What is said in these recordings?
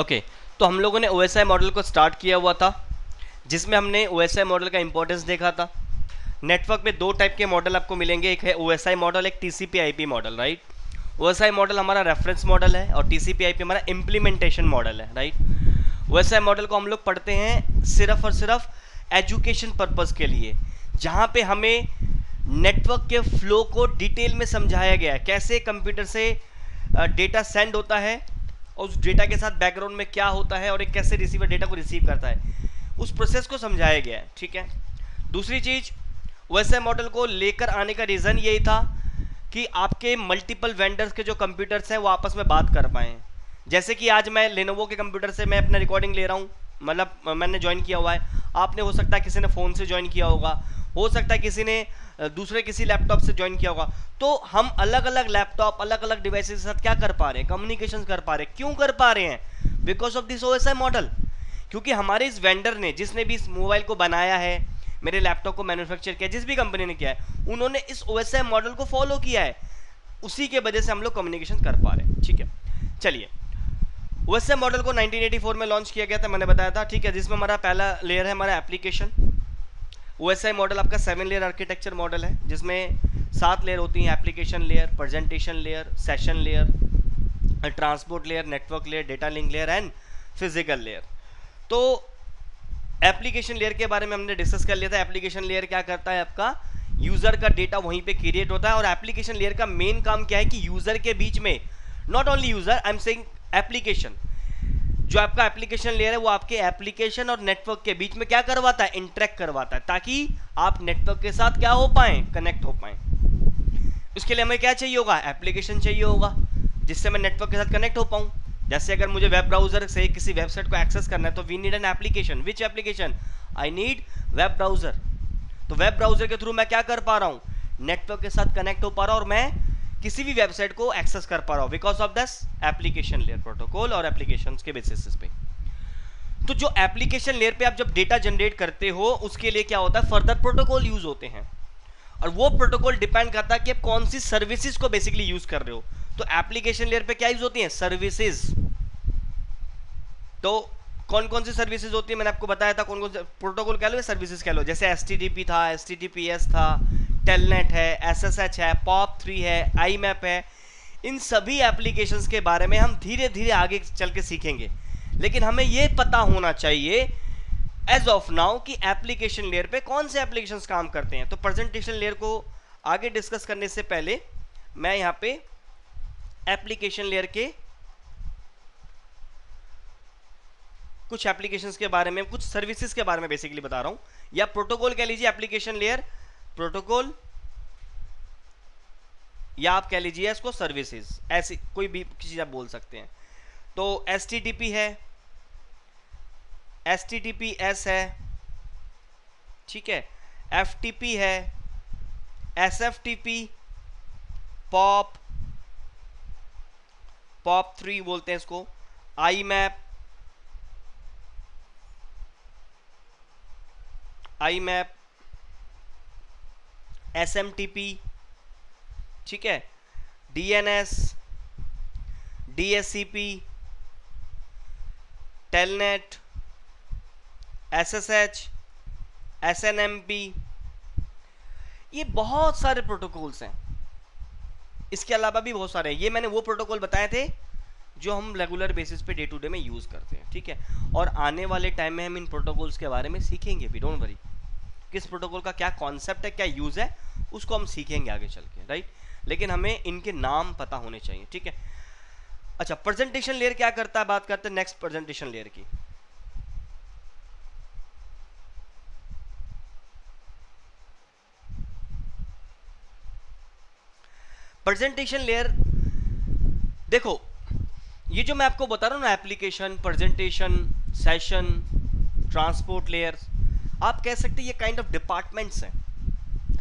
Okay तो हम लोगों ने ओएसआई मॉडल को स्टार्ट किया हुआ था, जिसमें हमने ओएसआई मॉडल का इंपॉर्टेंस देखा था। नेटवर्क में दो टाइप के मॉडल आपको मिलेंगे, एक है ओएसआई मॉडल एक T C model right OSI model हमारा रेफरेंस मॉडल है और टी सी हमारा इम्प्लीमेंटेशन मॉडल है राइट ओएसआई मॉडल को हम लोग पढ़ते हैं सिर्फ़ और सिर्फ़ एजुकेशन पर्पज़ के लिए, जहाँ पे हमें नेटवर्क के फ्लो को डिटेल में समझाया गया है। कैसे कंप्यूटर से डेटा सेंड होता है और उस डेटा के साथ बैकग्राउंड में क्या होता है और एक कैसे रिसीवर डेटा को रिसीव करता है, उस प्रोसेस को समझाया गया है, ठीक है? दूसरी चीज़, वैसे मॉडल को लेकर आने का रीज़न यही था कि आपके मल्टीपल वेंडर्स के जो कंप्यूटर्स हैं, वो आपस में बात कर पाएँ। जैसे कि आज मैं लेनोवो के कंप्यूटर से मैं अपना रिकॉर्डिंग ले रहा हूँ मतलब मैंने ज्वाइन किया हुआ है। आपने, हो सकता है किसी ने फ़ोन से ज्वाइन किया होगा, हो सकता है किसी ने दूसरे किसी लैपटॉप से ज्वाइन किया होगा। तो हम अलग अलग लैपटॉप अलग अलग डिवाइस के साथ क्या कर पा रहे हैं? कम्युनिकेशन कर पा रहे हैं। क्यों कर पा रहे हैं? Because of this OSI model क्योंकि हमारे इस वेंडर ने, जिसने भी इस मोबाइल को बनाया है, मेरे लैपटॉप को मैन्युफैक्चर किया जिस भी कंपनी ने किया है, उन्होंने इस ओएसआई मॉडल को फॉलो किया है। उसी के वजह से हम लोग कम्युनिकेशन कर पा रहे हैं। ठीक है? चलिए। ओएसआई मॉडल को 1984 में लॉन्च किया गया था, मैंने बताया था। ठीक है, जिसमें हमारा पहला लेयर है हमारा एप्लीकेशन ओ मॉडल आपका सेवन लेयर आर्किटेक्चर मॉडल है, जिसमें सात लेयर होती हैं application layer presentation layer session layer transport layer network layer data link layer and physical layer तो एप्लीकेशन लेयर के बारे में हमने डिस्कस कर लिया था एप्लीकेशन लेयर क्या करता है आपका? यूज़र का डेटा वहीं पे क्रिएट होता है और एप्लीकेशन लेयर का मेन काम क्या है कि यूज़र के बीच में not only user I am saying application जो आपका एप्लीकेशन लेयर है, वो आपके एप्लीकेशन और नेटवर्क के बीच में क्या करवाता है? इंटरेक्ट करवाता है, ताकि आप नेटवर्क के साथ क्या हो पाए? कनेक्ट हो पाए। उसके लिए हमें क्या चाहिए होगा? एप्लीकेशन चाहिए होगा, जिससे मैं नेटवर्क के साथ कनेक्ट हो पाऊँ। जैसे अगर मुझे वेब ब्राउज़र से किसी वेबसाइट को एक्सेस करना है तो we need an application which application I need web browser तो वेब ब्राउज़र के थ्रू मैं क्या कर पा रहा हूँ? नेटवर्क के साथ कनेक्ट हो पा रहा हूँ, और मैं किसी भी वेबसाइट को एक्सेस कर पा रहा हूँ because of this application layer protocol और एप्लीकेशन के बेसिस पे। तो जो एप्लीकेशन लेयर पे आप जब डेटा जनरेट करते हो, उसके लिए क्या होता है? फर्दर प्रोटोकॉल यूज़ होते हैं। और वो प्रोटोकॉल डिपेंड करता है कि आप कौन सी सर्विसेज़ को बेसिकली यूज़ कर रहे हो। तो एप्लीकेशन लेयर पे क्या यूज़ होती है? सर्विसेज़ तो कौन कौन सी सर्विसेज़ होती है? मैंने आपको बताया था कौन कौन से प्रोटोकॉल कह लो सर्विसेज़ कह लो। जैसे एसटीडीपी था एसटीडीपीएस था टेलनेट है एसएसएच है, पॉप थ्री है, आई मैप है, इन सभी एप्लीकेशंस के बारे में हम धीरे धीरे आगे चल के सीखेंगे। लेकिन हमें यह पता होना चाहिए एज ऑफ़ नाउ कि एप्लीकेशन लेयर पे कौन से एप्लीकेशंस काम करते हैं। तो प्रेजेंटेशन लेयर को आगे डिस्कस करने से पहले, मैं यहाँ पे एप्लीकेशन लेयर के कुछ एप्लीकेशंस के बारे में, कुछ सर्विसेज़ के बारे में बेसिकली बता रहा हूँ। या प्रोटोकॉल कह लीजिए एप्लीकेशन लेयर प्रोटोकॉल, या आप कह लीजिए इसको सर्विसेज़, ऐसी कोई भी चीज़ आप बोल सकते हैं। तो एसटीटीपी है एस है, ठीक है, एफटीपी है S F POP POP three बोलते हैं इसको IMAP IMAP P ठीक है? D N S D S C P telnet S S H S N M P ये बहुत सारे प्रोटोकॉल्स हैं। इसके अलावा भी बहुत सारे हैं। ये मैंने वो प्रोटोकॉल बताए थे, जो हम रेगुलर बेसिस पे डे टू डे में यूज़ करते हैं, ठीक है? और आने वाले टाइम में हम इन प्रोटोकॉल्स के बारे में सीखेंगे भी डोंट वरी किस प्रोटोकॉल का क्या कॉन्सेप्ट है, क्या यूज़ है, उसको हम सीखेंगे आगे चल के राइट लेकिन हमें इनके नाम पता होने चाहिए, ठीक है? अच्छा प्रेजेंटेशन लेयर क्या करता है? बात करते हैं नेक्स्ट प्रेजेंटेशन लेयर की। प्रेजेंटेशन लेयर देखो, ये जो मैं आपको बता रहा हूँ ना application presentation session transport layer आप कह सकते ये काइंड ऑफ़ डिपार्टमेंट्स हैं।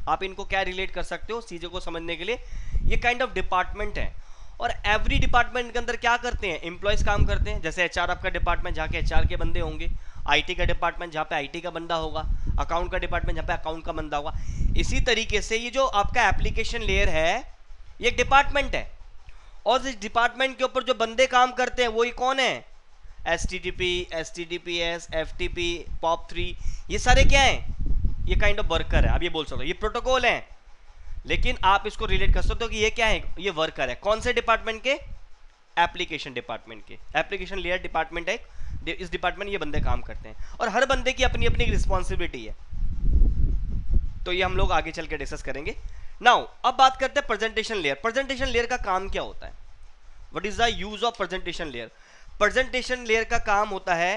आप इनको क्या रिलेट कर सकते हो चीज़ों को समझने के लिए? ये काइंड ऑफ़ डिपार्टमेंट है। और एवरी डिपार्टमेंट के अंदर क्या करते हैं? एम्प्लॉयज़ काम करते हैं। जैसे एचआर आपका डिपार्टमेंट जहाँ के एचआर के बंदे होंगे। आईटी का डिपार्टमेंट जहाँ पे आईटी का बंदा होगा। अकाउंट का डिपार्टमेंट जहाँ पे अकाउंट का बंदा होगा। इसी तरीके से ये जो आपका एप्लीकेशन लेयर है, ये डिपार्टमेंट है। और इस डिपार्टमेंट के ऊपर जो बंदे काम करते हैं वही कौन है? S T T P S T T P S F T P POP three ये सारे क्या हैं? ये काइंड ऑफ़ वर्कर है। आप ये बोल सकते हो, ये प्रोटोकॉल हैं। लेकिन आप इसको रिलेट कर सकते हो कि ये क्या है? ये वर्कर है। कौन से डिपार्टमेंट के? एप्लीकेशन डिपार्टमेंट के। एप्लीकेशन लेयर डिपार्टमेंट है इस डिपार्टमेंट ये बंदे काम करते हैं। और हर बंदे की अपनी अपनी रिस्पॉन्सिबिलिटी है। तो ये हम लोग आगे चल के डिस्कस करेंगे। नाउ अब बात करते हैं प्रेजेंटेशन लेयर प्रेजेंटेशन लेयर का काम क्या होता है? What is the use of presentation layer presentation layer का काम होता है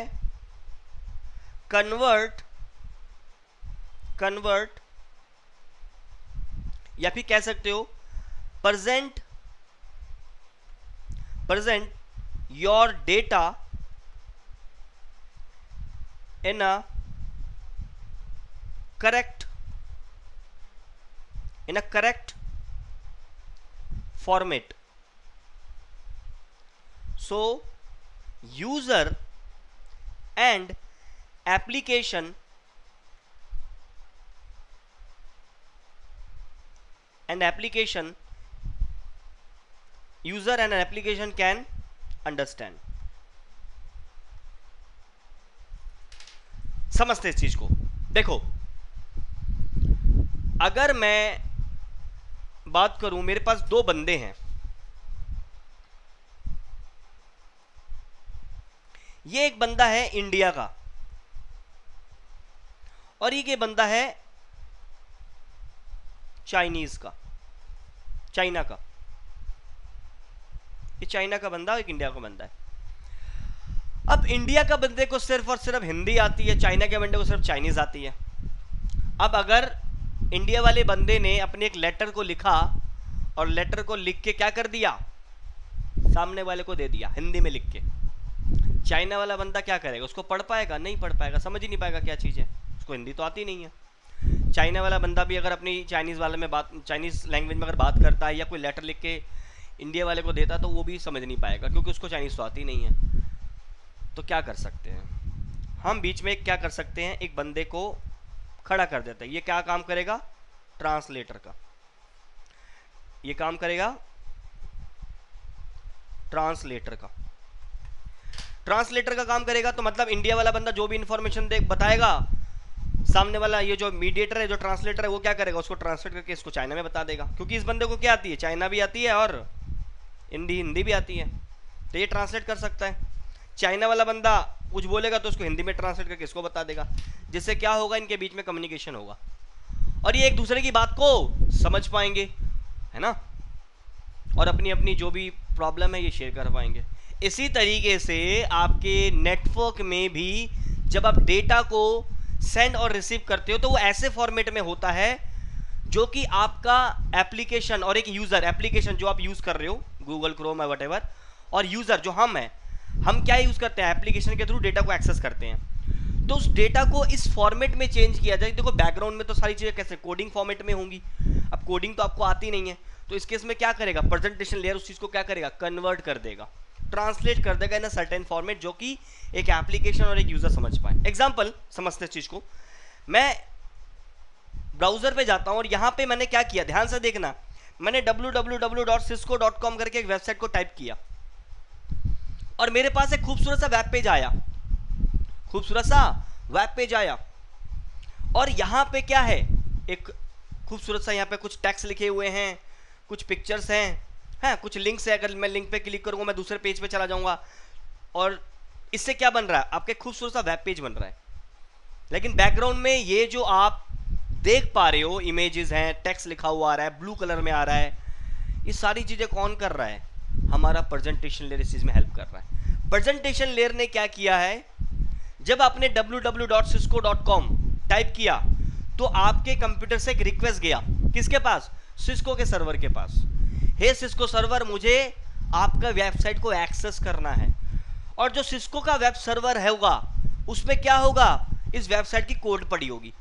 कन्वर्ट कन्वर्ट या फिर कह सकते हो present present your data in a correct in a correct format. So user and application and application user and an application can understand समझते इस चीज़ को देखो अगर मैं बात करूँ मेरे पास दो बंदे हैं ये एक बंदा है इंडिया का। और ये बंदा है चाइनीज़ का, चाइना का। ये चाइना का बंदा एक इंडिया का बंदा है। अब इंडिया का बंदे को सिर्फ़ और सिर्फ़ हिंदी आती है, चाइना के बंदे को सिर्फ़ चाइनीज़ आती है। अब अगर इंडिया वाले बंदे ने अपने एक लेटर को लिखा और लेटर को लिख के क्या कर दिया? सामने वाले को दे दिया, हिंदी में लिख के। चाइना वाला बंदा क्या करेगा? उसको पढ़ पाएगा? नहीं पढ़ पाएगा? समझ ही नहीं पाएगा क्या चीज़ है। उसको हिंदी तो आती नहीं है। चाइना वाला बंदा भी अगर अपनी चाइनीज़ वाले में बात, चाइनीज़ लैंग्वेज में अगर बात करता है या कोई लेटर लिख के इंडिया वाले को देता तो वो भी समझ नहीं पाएगा, क्योंकि उसको चाइनीज़ तो आती नहीं है। तो क्या कर सकते हैं? हम बीच में क्या कर सकते हैं? एक बंदे को खड़ा कर देता है। ये क्या काम करेगा? ट्रांसलेटर का। ये काम करेगा ट्रांसलेटर का। ट्रांसलेटर का काम करेगा तो मतलब इंडिया वाला बंदा जो भी इंफॉर्मेशन देख बताएगा। सामने वाला ये जो मीडिएटर है, जो ट्रांसलेटर है, वो क्या करेगा? उसको ट्रांसलेट करके इसको चाइना में बता देगा। क्योंकि इस बंदे को क्या आती है? चाइना भी आती है और हिंदी हिंदी भी आती है। तो ये ट्रांसलेट कर सकता है। चाइना वाला बंदा कुछ बोलेगा तो उसको हिंदी में ट्रांसलेट करके इसको बता देगा। जिससे क्या होगा, इनके बीच में कम्युनिकेशन होगा। और ये एक दूसरे की बात को समझ पाएँगे, है ना? और अपनी अपनी जो भी प्रॉब्लम है, ये शेयर कर पाएँगे। इसी तरीके से आपके नेटवर्क में भी जब आप डेटा को सेंड और रिसीव करते हो तो वो ऐसे फॉर्मेट में होता है जो कि आपका एप्लीकेशन और एक यूज़र एप्लीकेशन जो आप यूज़ कर रहे हो गूगल क्रोम है वट और यूज़र जो हम हैं, हम क्या यूज़ करते हैं? एप्लीकेशन के थ्रू डेटा को एक्सेस करते हैं। तो उस डेटा को इस फॉर्मेट में चेंज किया जाए। देखो बैकग्राउंड में तो सारी चीज़ें कैसे कोडिंग फॉर्मेट में होंगी। अब कोडिंग तो आपको आती नहीं है। तो इस केस में क्या करेगा? प्रेजेंटेशन लेयर उस चीज़ को क्या करेगा? कन्वर्ट कर देगा। ट्रांसलेट कर देगा इन सर्टेन फॉर्मेट जो कि एक एप्लीकेशन और एक यूज़र समझ पाए। एग्ज़ाम्पल समझते चीज़ को। मैं ब्राउज़र पे जाता हूँ और यहाँ पे मैंने क्या किया? ध्यान से देखना। मैंने www.cisco.com करके एक वेबसाइट को टाइप किया। और मेरे पास एक खूबसूरत सा वेब पेज आया। खूबसूरत सा वेब पेज आया। और यहाँ पे क्या है? एक खूबसूरत सा यहाँ पे कुछ टैक्स लिखे हुए हैं, कुछ पिक्चर्स हैं। हैं, कुछ लिंक्स है अगर मैं लिंक पे क्लिक करूँगा, मैं दूसरे पेज पे चला जाऊँगा। और इससे क्या बन रहा है? आपके खूबसूरत सा वेब पेज बन रहा है। लेकिन बैकग्राउंड में ये जो आप देख पा रहे हो इमेजेस हैं टेक्स्ट लिखा हुआ आ रहा है ब्लू कलर में आ रहा है, ये सारी चीज़ें कौन कर रहा है? हमारा प्रेजेंटेशन लेयर इस चीज़ में हेल्प कर रहा है। प्रेजेंटेशन लेयर ने क्या किया है? जब आपने www.cisco.com टाइप किया तो आपके कंप्यूटर से एक रिक्वेस्ट गया। किसके पास? सिस्को के सर्वर के पास। हे सिस्को सर्वर, मुझे आपका वेबसाइट को एक्सेस करना है। और जो सिस्को का वेब सर्वर है होगा, उसमें क्या होगा? इस वेबसाइट की कोड पड़ी होगी।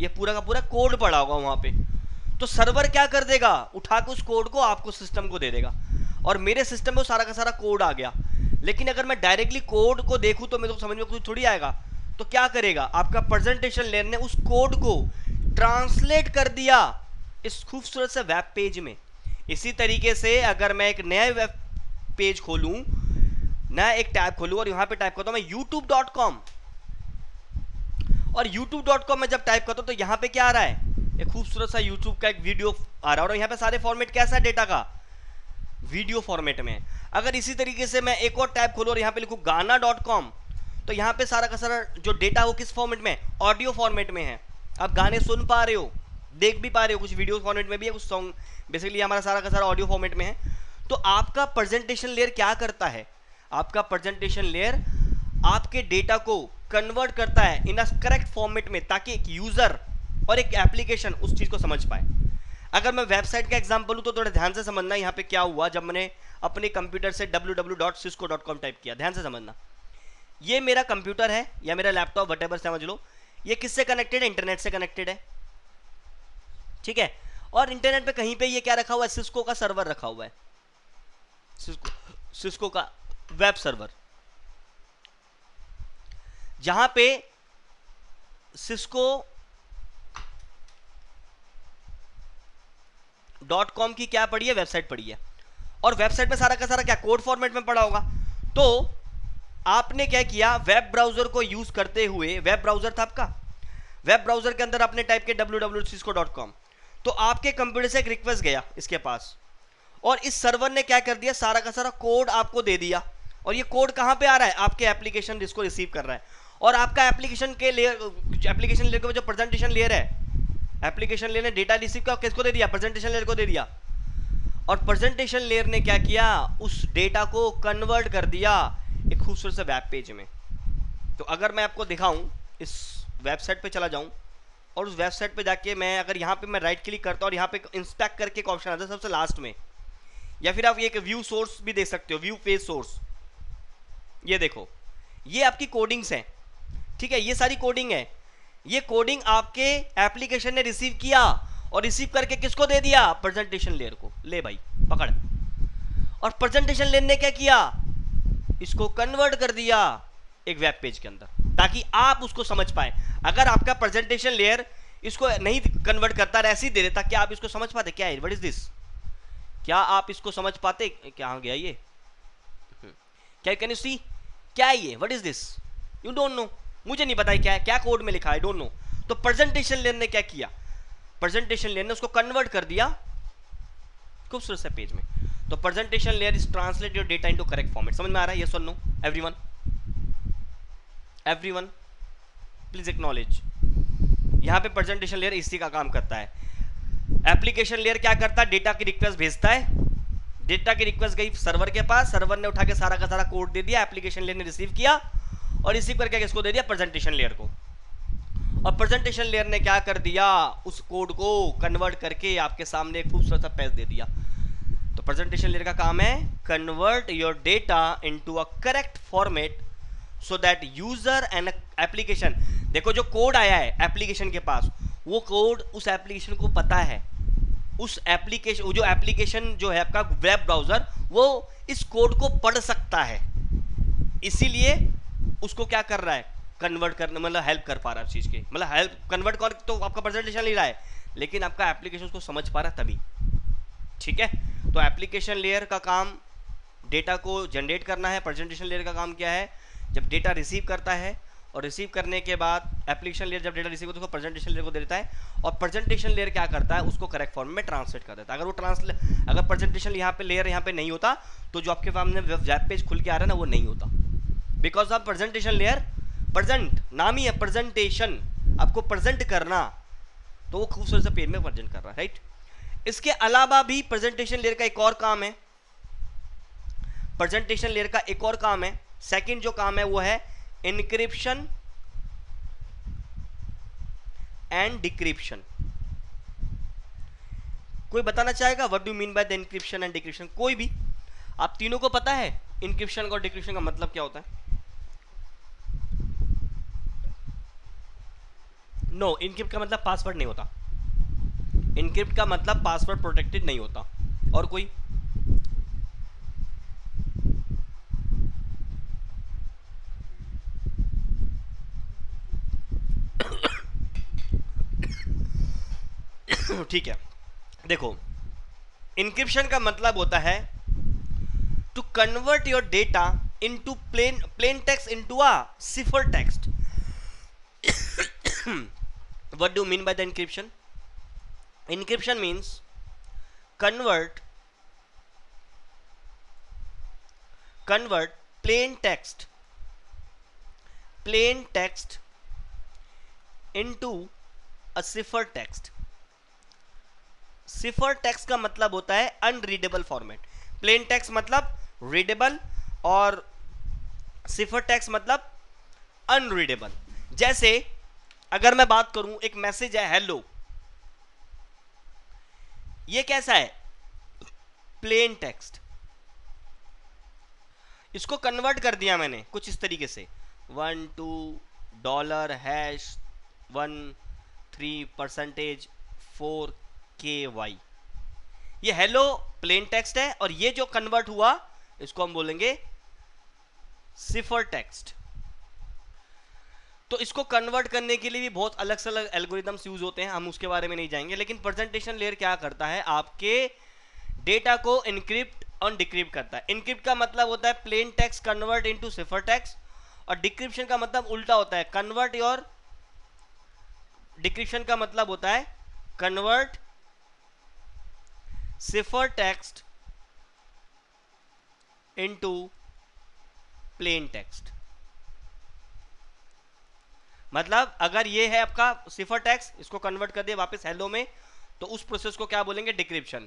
ये पूरा का पूरा कोड पड़ा होगा वहाँ पे। तो सर्वर क्या कर देगा? उठा के उस कोड को आपको सिस्टम को दे देगा। और मेरे सिस्टम में सारा का सारा कोड आ गया। लेकिन अगर मैं डायरेक्टली कोड को देखूँ तो मेरे को समझ में कुछ थोड़ी आएगा। तो क्या करेगा? आपका प्रेजेंटेशन लेयर ने उस कोड को ट्रांसलेट कर दिया इस खूबसूरत से वेब पेज में। इसी तरीके से अगर मैं एक नया वेब पेज खोलूं, नया एक टैब खोलू, और यहाँ पे टाइप करता हूँ मैं youtube.com और youtube.com में जब टाइप करता हूँ तो यहाँ पे क्या आ रहा है? एक खूबसूरत सा YouTube का एक वीडियो आ रहा है, और यहाँ पे सारे फॉर्मेट कैसा है डेटा का? वीडियो फॉर्मेट में। अगर इसी तरीके से मैं एक और टैब खोलू, और यहाँ पे लिखू गाना तो यहाँ पे सारा का सारा जो डेटा वो किस फॉर्मेट में? ऑडियो फॉर्मेट में है। आप गाने सुन पा रहे हो। देख भी पा रहे हो, कुछ वीडियो फॉर्मेट में भी है, कुछ सॉन्ग बेसिकली हमारा सारा का सारा ऑडियो फॉर्मेट में है। तो आपका प्रेजेंटेशन लेयर क्या करता है? आपका प्रेजेंटेशन लेयर आपके डेटा को कन्वर्ट करता है इन अ करेक्ट फॉर्मेट में, ताकि एक यूज़र और एक एप्लीकेशन उस चीज़ को समझ पाए। अगर मैं वेबसाइट का एग्ज़ाम्पल लूँ तो थोड़ा ध्यान से समझना यहाँ पे क्या हुआ, जब मैंने अपने कंप्यूटर से www.cisco.com टाइप किया। ध्यान से समझना। ये मेरा कंप्यूटर है, या मेरा लैपटॉप वट समझ लो। ये किससे कनेक्टेड है? इंटरनेट से कनेक्टेड है। ठीक है? और इंटरनेट पे कहीं पे ये क्या रखा हुआ है? सिस्को का सर्वर रखा हुआ है। सिस्को सिस्को का वेब सर्वर जहाँ पे सिस्को डॉट कॉम की क्या पड़ी है? वेबसाइट पड़ी है। और वेबसाइट में सारा का सारा क्या? कोड फॉर्मेट में पड़ा होगा। तो आपने क्या किया? वेब ब्राउज़र को यूज़ करते हुए वेब ब्राउज़र था आपका? वेब ब्राउज़र के अंदर आपने टाइप किया www.cisco.com तो आपके कंप्यूटर से एक रिक्वेस्ट गया इसके पास। और इस सर्वर ने क्या कर दिया? सारा का सारा कोड आपको दे दिया। और ये कोड कहाँ पे आ रहा है? आपके एप्लीकेशन जिसको रिसीव कर रहा है। और आपका एप्लीकेशन के लेयर एप्लीकेशन लेयर का जो प्रेजेंटेशन लेयर है एप्लीकेशन लेयर ने डेटा रिसीव का किसको दे दिया? प्रेजेंटेशन लेयर को दे दिया। और प्रेजेंटेशन लेयर ने क्या किया? उस डेटा को कन्वर्ट कर दिया एक खूबसूरत से वेब पेज में। तो अगर मैं आपको दिखाऊँ, इस वेबसाइट पे चला जाऊँ और उस वेबसाइट पे जाके मैं अगर यहाँ पे मैं राइट क्लिक करता हूँ और यहाँ पे इंस्पेक्ट करके एक ऑप्शन आता है सबसे लास्ट में, या फिर आप एक व्यू सोर्स भी देख सकते हो व्यू पेज सोर्स ये देखो, ये आपकी कोडिंग्स हैं, ठीक है, ये सारी कोडिंग है। ये कोडिंग आपके एप्लीकेशन ने रिसीव किया और रिसीव करके किसको दे दिया? प्रेजेंटेशन लेयर को। ले भाई, पकड़। और प्रेजेंटेशन लेयर ने क्या किया? इसको कन्वर्ट कर दिया एक वेब पेज के अंदर। ताकि आप उसको समझ पाए। अगर आपका प्रेजेंटेशन लेयर इसको नहीं कन्वर्ट करता ऐसे ही दे देता, क्या आप इसको समझ पाते? क्या है? व्हाट इज़ दिस क्या आप इसको समझ पाते? क्या गया ये? क्या कैन यू सी क्या है ये? What is this you don't know मुझे नहीं पता क्या है। क्या कोड में लिखा है? डोंट नो तो प्रेजेंटेशन लेयर ने क्या किया? प्रेजेंटेशन लेयर ने उसको कन्वर्ट कर दिया खूबसूरत से पेज में। तो presentation layer is translate your data into correct format समझ में आ रहा है? ये सुन नो एवरीवन एवरीवन प्लीज़ एक्नॉलेज यहाँ पे प्रेजेंटेशन लेयर इसी का काम करता है। एप्लीकेशन लेयर क्या करता है? डेटा की रिक्वेस्ट भेजता है। डेटा की रिक्वेस्ट गई सर्वर के पास। सर्वर ने उठा के सारा का सारा कोड दे दिया। एप्लीकेशन लेयर ने रिसीव किया। और रिसीव करके किसको दे दिया? प्रेजेंटेशन लेयर को। और प्रेजेंटेशन लेयर ने क्या कर दिया? उस कोड को कन्वर्ट करके आपके सामने एक खूबसूरत सा पेज दे दिया। तो प्रेजेंटेशन लेयर का काम है convert your data into a correct format so that user end application देखो जो कोड आया है एप्लीकेशन के पास, वो कोड उस एप्लीकेशन को पता है। उस एप्लीकेशन जो एप्लीकेशन जो है आपका वेब ब्राउज़र वो इस कोड को पढ़ सकता है। इसीलिए उसको क्या कर रहा है? कन्वर्ट करने मतलब हेल्प कर पा रहा है चीज़ के। मतलब हेल्प कन्वर्ट कर तो आपका प्रेजेंटेशन ले रहा है, लेकिन आपका एप्लीकेशन उसको समझ पा रहा है तभी। ठीक है? तो एप्लीकेशन लेयर का काम डेटा को जनरेट करना है प्रेजेंटेशन लेयर का काम क्या है? जब डेटा रिसीव करता है और रिसीव करने के बाद एप्लीकेशन लेयर जब डेटा रिसीव होता है तो प्रेजेंटेशन लेयर को दे देता है और प्रेजेंटेशन लेयर क्या करता है, उसको करेक्ट फॉर्म में ट्रांसलेट कर देता है। अगर वो ट्रांसलेट अगर प्रेजेंटेशन यहाँ पे लेयर यहाँ पे नहीं होता तो जो आपके सामने वेब पेज खुल के आ रहा है ना, वो नहीं होता। Because of presentation layer present नाम ही है प्रेजेंटेशन आपको प्रेजेंट करना तो वो खूबसूरत से पेज में प्रेजेंट कर रहा है राइट इसके अलावा भी प्रेजेंटेशन लेयर का एक और काम है। प्रेजेंटेशन लेयर का एक और काम है। सेकंड जो काम है वो है इनक्रिप्शन एंड डिक्रिप्शन कोई बताना चाहेगा? What do mean by the encryption and decryption कोई भी। आप तीनों को पता है? इनक्रिप्शन और डिक्रिप्शन का मतलब क्या होता है? नो no, इनक्रिप्ट का मतलब पासवर्ड नहीं होता। इनक्रिप्ट का मतलब पासवर्ड प्रोटेक्टेड नहीं होता। और कोई? ठीक है। देखो इंक्रिप्शन का मतलब होता है to convert your data into plain plain text into a cipher text what do mean by the encryption encryption means convert convert plain text plain text into a cipher text. Cipher text का मतलब होता है unreadable format plain text मतलब readable और cipher text मतलब unreadable जैसे, अगर मैं बात करूँ, एक मैसेज है हेलो ये कैसा है? प्लेन टेक्स्ट इसको कन्वर्ट कर दिया मैंने कुछ इस तरीके से. One two dollar hash one three percentage four K Y ये हेलो प्लेन टेक्स्ट है और ये जो कन्वर्ट हुआ, इसको हम बोलेंगे सिफर टेक्स्ट तो इसको कन्वर्ट करने के लिए भी बहुत अलग से अलग एल्गोरिदम्स यूज़ होते हैं, हम उसके बारे में नहीं जाएँगे, लेकिन प्रेजेंटेशन लेयर क्या करता है? आपके डेटा को इनक्रिप्ट और डिक्रिप्ट करता है। इनक्रिप्ट का मतलब होता है plain text convert into cipher text और डिक्रिप्शन का मतलब उल्टा होता है। कन्वर्ट योर डिक्रिप्शन का मतलब होता है convert cipher text into plain text मतलब अगर ये है आपका सिफर टेक्स्ट इसको कन्वर्ट कर दिया वापस हेलो में तो उस प्रोसेस को क्या बोलेंगे? Decryption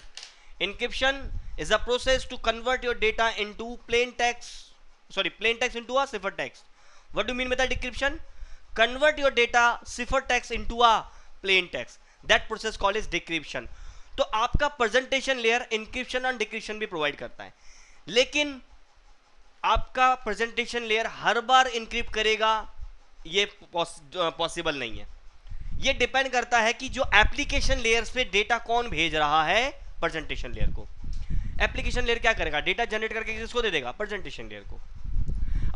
encryption is a process to convert your data into plain text sorry plain text into a cipher text what do mean by decryption convert your data ciphertext into a plain text. That process called is decryption. तो आपका presentation layer encryption और decryption भी provide करता है। लेकिन आपका presentation layer हर बार इंक्रिप्ट करेगा, ये पॉसिबल नहीं है। ये डिपेंड करता है कि जो एप्लीकेशन लेयर्स पे डेटा कौन भेज रहा है प्रेजेंटेशन लेयर को। एप्लीकेशन लेयर क्या करेगा? डेटा जनरेट करके किसको दे देगा? प्रेजेंटेशन लेयर को।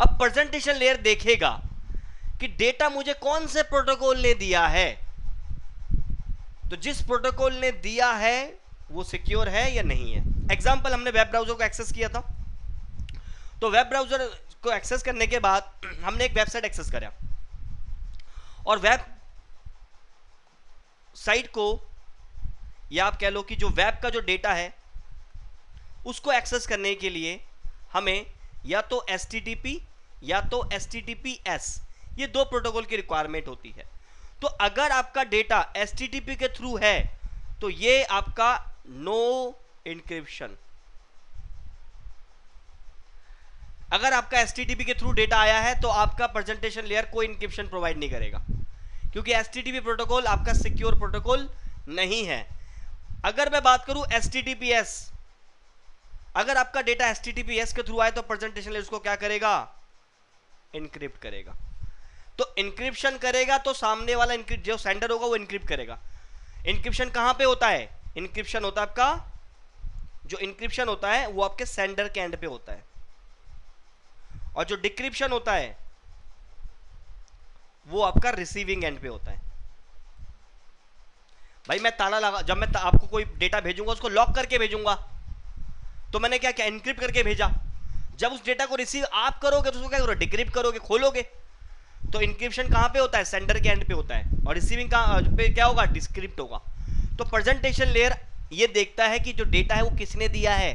अब प्रेजेंटेशन लेयर देखेगा। कि डेटा मुझे कौन से प्रोटोकॉल ने दिया है? तो जिस प्रोटोकॉल ने दिया है, वो सिक्योर है या नहीं है? एग्ज़ाम्पल हमने वेब ब्राउज़र को एक्सेस किया था। तो वेब ब्राउज़र को एक्सेस करने के बाद हमने एक वेबसाइट एक्सेस करा। और वेब साइट को, या आप कह लो कि जो वेब का जो डेटा है, उसको एक्सेस करने के लिए हमें या तो एस या तो एस ये दो प्रोटोकॉल की रिक्वायरमेंट होती है। तो अगर आपका डेटा एस के थ्रू है तो ये आपका नो इंक्रिप्शन अगर आपका एस के थ्रू डेटा आया है तो आपका प्रेजेंटेशन लेयर कोई इंक्रिप्शन प्रोवाइड नहीं करेगा। क्योंकि एस प्रोटोकॉल आपका सिक्योर प्रोटोकॉल नहीं है। अगर मैं बात करूँ एस अगर आपका डेटा एस के थ्रू आए तो प्रेजेंटेशन लेयर उसको क्या करेगा? इनक्रिप्ट करेगा। तो इंक्रिप्शन करेगा तो सामने वाला जो सेंडर होगा वो इंक्रिप्ट करेगा। इंक्रिप्शन कहाँ पे होता है? इंक्रिप्शन होता है आपका, जो इंक्रिप्शन होता है, वो आपके सेंडर के एंड पे होता है। और जो डिक्रिप्शन होता है, वो आपका रिसीविंग एंड पे होता है। भाई, मैं ताला लगा, जब मैं आपको कोई डेटा भेजूँगा, उसको लॉक करके भेजूँगा। तो मैंने क्या क्या इनक्रिप्ट करके भेजा? जब उस डेटा को रिसीव आप करोगे तो उसको क्या करोगे? डिक्रिप्ट करोगे, खोलोगे। तो इंक्रिप्शन कहाँ पे होता है? सेंडर के एंड पे होता है। और रिसीविंग कहाँ पे क्या होगा? डिस्क्रिप्ट होगा। तो प्रेजेंटेशन लेयर ये देखता है कि जो डेटा है वो किसने दिया है?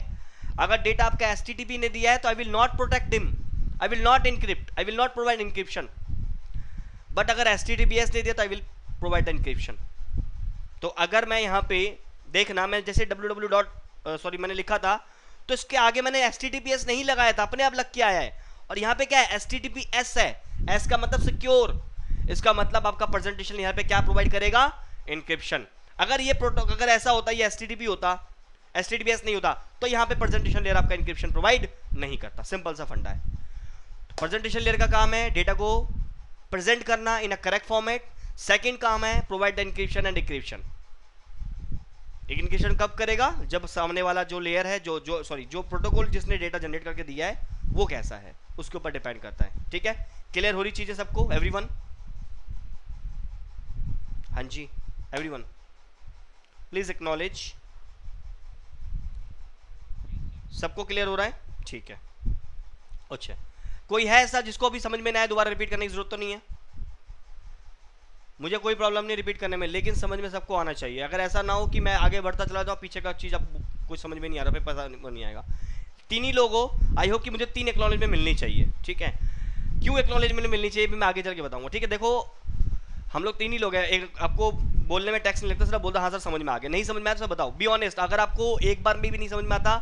अगर डेटा आपका एस ने दिया है तो I will not protect him I will not encrypt I will not provide encryption but अगर एस ने दिया तो आई विल प्रोवाइड इंक्रिप्शन तो अगर मैं यहाँ पे देखना, मैं जैसे डब्ल्यू डब्ल्यू डॉट सॉरी मैंने लिखा था तो इसके आगे मैंने एस नहीं लगाया था, अपने आप लग के आया है। और यहाँ पे क्या है? एस है। एस का मतलब सिक्योर इसका मतलब आपका प्रेजेंटेशन यहाँ पे क्या प्रोवाइड करेगा? इंक्रिप्शन अगर ये प्रोटोकॉल अगर ऐसा होता, ये एस होता एस नहीं होता तो यहाँ पे प्रेजेंटेशन लेयर आपका इंक्रिप्शन प्रोवाइड नहीं करता। सिंपल सा फंडा है। प्रेजेंटेशन लेयर का काम है डेटा को प्रेजेंट करना in a correct format second काम है provide the encryption and decryption encryption कब करेगा? जब सामने वाला जो लेयर है, जो जो सॉरी जो प्रोटोकॉल जिसने डेटा जनरेट करके दिया है, वो कैसा है? उसके ऊपर डिपेंड करता है। ठीक है? क्लियर हो रही चीज़ें सबको? एवरीवन हाँ जी एवरीवन प्लीज़ एक्नॉलेज सबको क्लियर हो रहा है? ठीक है। अच्छा। कोई है ऐसा जिसको अभी समझ में ना आए, दोबारा रिपीट करने की ज़रूरत तो नहीं है? मुझे कोई प्रॉब्लम नहीं रिपीट करने में, लेकिन समझ में सबको आना चाहिए। अगर ऐसा ना हो कि मैं आगे बढ़ता चला जाऊँ, पीछे का चीज़ आपको कुछ समझ में नहीं आ रहा, फिर पता नहीं आएगा। तीन ही लोग हो आई होप कि मुझे तीन एक्नॉलेजमेंट मिलनी चाहिए, ठीक है? क्यों एक्नॉलेजमेंट मिलनी चाहिए भी मैं आगे चल के बताऊँगा, ठीक है? देखो, हम लोग तीन ही लोग हैं, एक आपको बोलने में टैक्स नहीं लगता सर बोलता हाँ सर, समझ में आ गया। नहीं समझ में आया तो बताओ बी ऑनेस्ट अगर आपको एक बार में भी नहीं समझ में आता,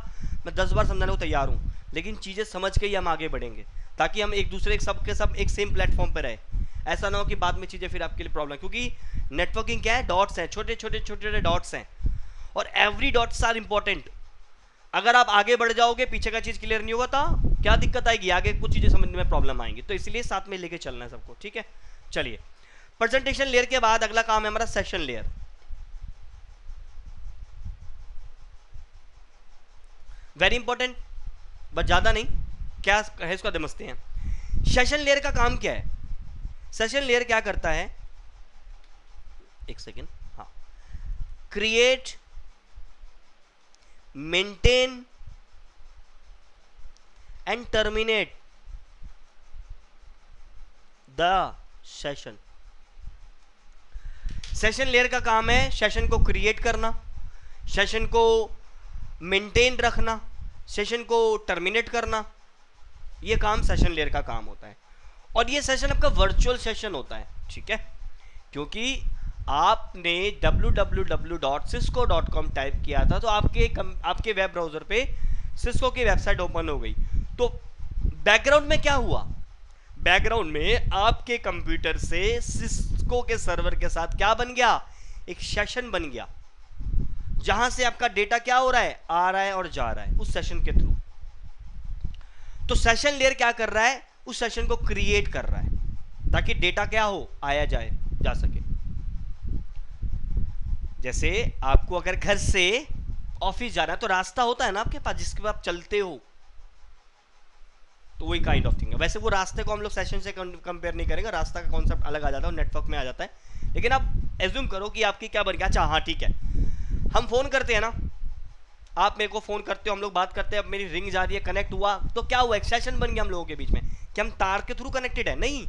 मैं दस बार समझाने को तैयार हूँ, लेकिन चीज़ें समझ के ही हम आगे बढ़ेंगे, ताकि हम एक दूसरे, सब के सब एक सेम प्लेटफॉर्म पर रहे। ऐसा ना हो कि बाद में चीज़ें फिर आपके लिए प्रॉब्लम क्योंकि नेटवर्किंग क्या है? डॉट्स हैं, छोटे छोटे छोटे छोटे डॉट्स हैं, और एवरी डॉट्स आर इंपॉर्टेंट अगर आप आगे बढ़ जाओगे, पीछे का चीज़ क्लियर नहीं होगा तो क्या दिक्कत आएगी? आगे कुछ चीज़ें समझने में प्रॉब्लम आएँगी। तो इसलिए साथ में लेके चलना है सबको, ठीक है? चलिए। प्रेजेंटेशन लेयर के बाद अगला काम है हमारा सेशन लेयर वेरी इंपॉर्टेंट बस ज़्यादा नहीं। क्या है इसको समझते हैं। सेशन लेयर का काम क्या है? सेशन लेयर क्या करता है? एक सेकेंड हाँ। Create maintain and terminate the session session layer का काम है सेशन को क्रिएट करना सेशन को मेंटेन रखना सेशन को टर्मिनेट करना, ये काम सेशन लेयर का काम होता है। और ये सेशन आपका वर्चुअल सेशन होता है, ठीक है? क्योंकि आपने www.cisco.com टाइप किया था तो आपके आपके वेब ब्राउज़र पे सिस्को की वेबसाइट ओपन हो गई। तो बैकग्राउंड में क्या हुआ? बैकग्राउंड में आपके कंप्यूटर से सिस्को के सर्वर के साथ क्या बन गया? एक सेशन बन गया, जहाँ से आपका डेटा क्या हो रहा है? आ रहा है और जा रहा है, उस सेशन के थ्रू तो सेशन लेयर क्या कर रहा है? उस सेशन को क्रिएट कर रहा है, ताकि डेटा क्या हो, आया जाए, जा सके। जैसे आपको अगर घर से ऑफ़िस जाना है तो रास्ता होता है ना आपके पास, जिसके आप चलते हो। तो वही काइंड ऑफ़ थिंग है। वैसे वो रास्ते को हम लोग सेशन से कंपेयर नहीं करेंगे, रास्ता का कॉन्सेप्ट अलग आ जाता है नेटवर्क में आ जाता है। लेकिन आप एज्यूम करो कि आपकी क्या बन गया। अच्छा हाँ ठीक है। हम फ़ोन करते हैं ना। आप मेरे को फ़ोन करते हो, हम लोग बात करते हैं, अब मेरी रिंग जा रही है कनेक्ट हुआ तो क्या हुआ? एक सेशन बन गया हम लोगों के बीच में, कि हम तार के थ्रू कनेक्टेड है। नहीं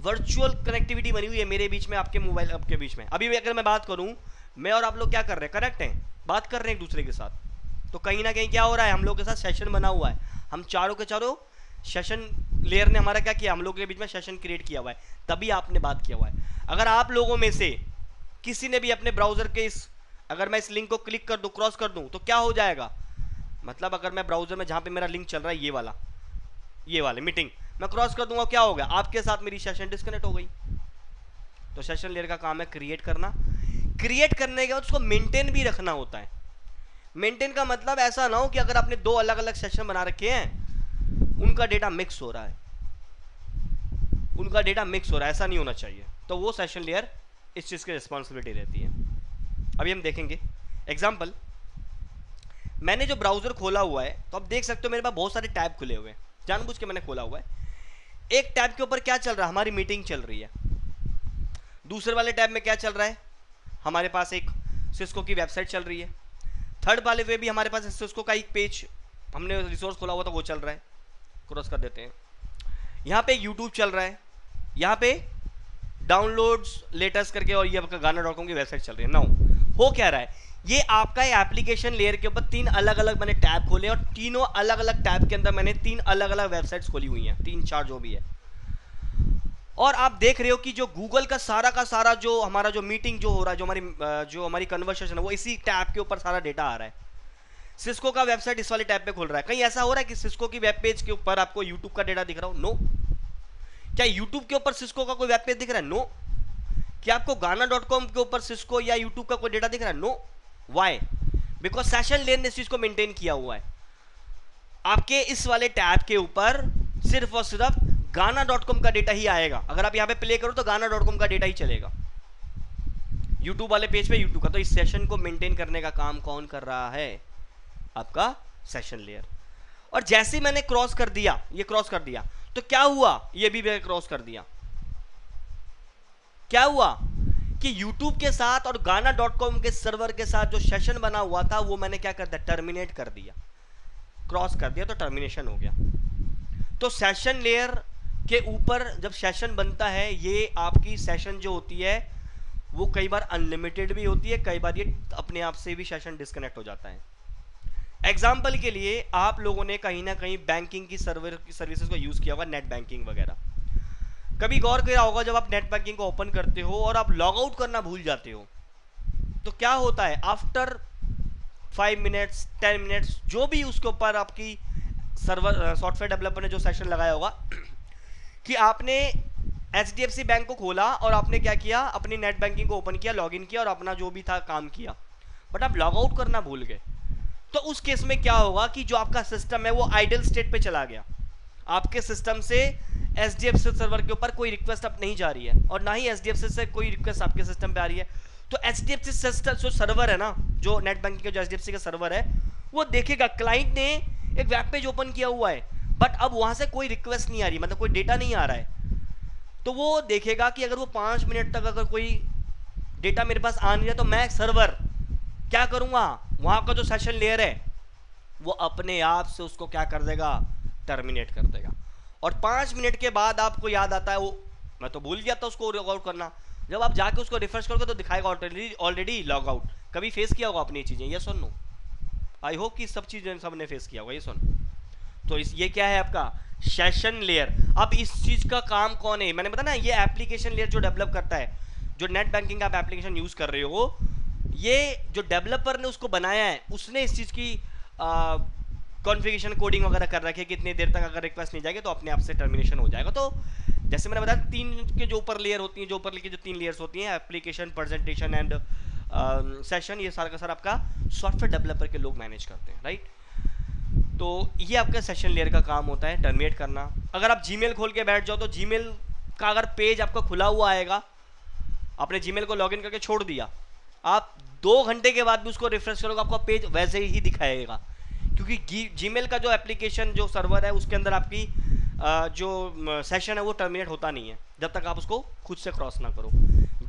वर्चुअल कनेक्टिविटी बनी हुई है मेरे बीच में, आपके मोबाइल आपके बीच में। अभी अगर मैं बात करूँ, मैं और आप लोग क्या कर रहे हैं? कनेक्ट हैं। बात कर रहे हैं एक दूसरे के साथ। तो कहीं ना कहीं क्या हो रहा है? हम लोग के साथ सेशन बना हुआ है। हम चारों के चारों सेशन लेयर ने हमारा क्या किया? हम लोग के बीच में सेशन क्रिएट किया हुआ है। तभी आपने बात किया हुआ है। अगर आप लोगों में से किसी ने भी अपने ब्राउज़र के इस, अगर मैं इस लिंक को क्लिक कर दूँ क्रॉस कर दूँ तो क्या हो जाएगा? मतलब अगर मैं ब्राउज़र में जहाँ पे मेरा लिंक चल रहा है, ये वाला। ये वाले मीटिंग मैं क्रॉस कर दूँगा, क्या हो गया? आपके साथ मेरी सेशन डिस्कनेक्ट हो गई। तो सेशन लेयर का काम है क्रिएट करना। क्रिएट करने के बाद उसको मेंटेन भी रखना होता है। मेंटेन का मतलब ऐसा ना हो कि अगर आपने दो अलग अलग सेशन बना रखे हैं, उनका डेटा मिक्स हो रहा है। उनका डेटा मिक्स हो रहा है, ऐसा नहीं होना चाहिए। तो वो सेशन लेयर इस चीज़ की रिस्पॉन्सिबिलिटी रहती है। अभी हम देखेंगे। एग्ज़ाम्पल मैंने जो ब्राउज़र खोला हुआ है तो आप देख सकते हो मेरे पास बहुत सारे टैब खुले हुए हैं। जानबूझ के मैंने खोला हुआ है। एक टैब के ऊपर क्या चल रहा है? हमारी मीटिंग चल रही है। दूसरे वाले टैब में क्या चल रहा है? हमारे पास एक सिस्को की वेबसाइट चल रही है। थर्ड वाले पे भी हमारे पास सिस्को का एक पेज, हमने रिसोर्स खोला हुआ था, वो चल रहा है। क्रॉस कर देते हैं। यहाँ पे यूट्यूब चल रहा है। यहाँ पे डाउनलोड्स लेटेस्ट करके और ये आपका गाना डॉट कॉम की वेबसाइट चल रही है। नाउ हो क्या रहा है? ये आपका एप्लीकेशन लेयर के ऊपर तीन अलग अलग मैंने टैब खोले और तीनों अलग अलग टैब के अंदर मैंने तीन अलग अलग वेबसाइट्स खोली हुई हैं, तीन चार जो भी है। और आप देख रहे हो कि जो गूगल का सारा का सारा जो हमारा जो मीटिंग जो हो रहा है, जो हमारी जो हमारी कन्वर्सेशन है, वो इसी टैब के ऊपर सारा डेटा आ रहा है। सिस्को का वेबसाइट इस वाले टैब पे खोल रहा है। कहीं ऐसा हो रहा है कि सिस्को की वेब पेज के ऊपर आपको यूट्यूब का डेटा दिख रहा हो? नो क्या यूट्यूब के ऊपर सिस्को का कोई वेब पेज दिख रहा है? नो क्या आपको गाना डॉट कॉम के ऊपर सिस्को या यूट्यूब का कोई डेटा दिख रहा है? No why because session layer ने को मेंटेन किया हुआ है। आपके इस वाले टैब के ऊपर सिर्फ़ और सिर्फ़ गाना डॉट कॉम का डेटा ही आएगा। अगर आप यहाँ पे प्ले करो तो गाना डॉट कॉम का डेटा ही चलेगा। यूट्यूब वाले पेज पे यूट्यूब का। तो इस सेशन को मेंटेन करने का काम कौन कर रहा है? आपका सेशन लेयर और जैसे ही मैंने क्रॉस कर दिया, ये क्रॉस कर दिया तो क्या हुआ? ये भी मैंने क्रॉस कर दिया। क्या हुआ? कि YouTube के साथ और गाना डॉट कॉम के सर्वर के साथ जो सेशन बना हुआ था, वो मैंने क्या कर दिया? टर्मिनेट कर दिया। क्रॉस कर दिया तो टर्मिनेशन हो गया। तो सेशन लेयर के ऊपर जब सेशन बनता है, ये आपकी सेशन जो होती है, वो कई बार अनलिमिटेड भी होती है, कई बार ये अपने आप से भी सेशन डिस्कनेक्ट हो जाता है। एग्ज़ाम्पल के लिए आप लोगों ने कहीं ना कहीं बैंकिंग की सर्वर की सर्विसेज़ को यूज़ किया होगा नेट बैंकिंग वगैरह। कभी गौर किया होगा जब आप नेट बैंकिंग को ओपन करते हो और आप लॉग आउट करना भूल जाते हो तो क्या होता है? After five minutes ten minutes जो भी उसके ऊपर आपकी सर्वर सॉफ्टवेयर डेवलपर ने जो सेशन लगाया होगा, कि आपने सी बैंक को खोला और आपने क्या किया? अपनी नेट बैंकिंग को ओपन किया लॉगिन किया और अपना जो भी था काम किया। बट आप लॉग आउट करना भूल गए। तो उस केस में क्या होगा कि जो आपका सिस्टम है, वो आइडल स्टेट पे चला गया। आपके सिस्टम से S D F C server के ऊपर कोई रिक्वेस्ट अब नहीं जा रही है और ना ही एस डी एफ़ सी से कोई रिक्वेस्ट आपके सिस्टम पे आ रही है। तो H D F C system जो सर्वर है ना, जो नेट बैंकिंग का, जो एच डी एफ़ सी का सर्वर है, वो देखेगा क्लाइंट ने एक वेब पेज ओपन किया हुआ है बट अब वहाँ से कोई रिक्वेस्ट नहीं आ रही मतलब कोई डेटा नहीं आ रहा है। तो वो देखेगा कि अगर वो पाँच मिनट तक अगर कोई डेटा मेरे पास आ नहीं रहा तो मैं सर्वर क्या करूँगा? वहाँ का जो सेशन लेयर है, वो अपने आप से उसको क्या कर देगा? टर्मिनेट कर देगा। और पाँच मिनट के बाद आपको याद आता है, वो मैं तो भूल गया था उसको लॉग आउट करना। जब आप जाके उसको रिफ्रेश करोगे तो दिखाएगा ऑलरेडी ऑलरेडी लॉग आउट कभी फेस किया होगा अपनी चीज़ें? ये सुन लो आई होप कि सब चीज़ें सबने फेस किया होगा ये सुन तो इस, ये क्या है आपका? सेशन लेयर अब इस चीज़ का काम कौन है? मैंने बताया ना, ये एप्लीकेशन लेयर जो डेवलप करता है, जो नेट बैंकिंग आप एप्लीकेशन यूज़ कर रहे हो, ये जो डेवलपर ने उसको बनाया है, उसने इस चीज़ की कॉन्फ़िगरेशन कोडिंग वगैरह कर रखे कितनी देर तक अगर रिक्वेस्ट नहीं जाएगी तो अपने आप से टर्मिनेशन हो जाएगा। तो जैसे मैंने बताया, तीन के जो ऊपर लेयर होती हैं, जो ऊपर की जो तीन लेयर्स होती हैं एप्लीकेशन प्रेजेंटेशन एंड सेशन ये सारा का सारा आपका सॉफ्टवेयर डेवलपर के लोग मैनेज करते हैं राइट तो ये आपका सेशन लेयर का काम होता है टर्मिनेट करना। अगर आप जीमेल खोल के बैठ जाओ तो जीमेल का अगर पेज आपका खुला हुआ आएगा, आपने जीमेल को लॉगिन करके छोड़ दिया, आप दो घंटे के बाद भी उसको रिफ्रेश करोगे, आपका पेज वैसे ही दिखाएगा। क्योंकि जीमेल का जो एप्लीकेशन जो सर्वर है, उसके अंदर आपकी जो सेशन है, वो टर्मिनेट होता नहीं है, जब तक आप उसको खुद से क्रॉस ना करो।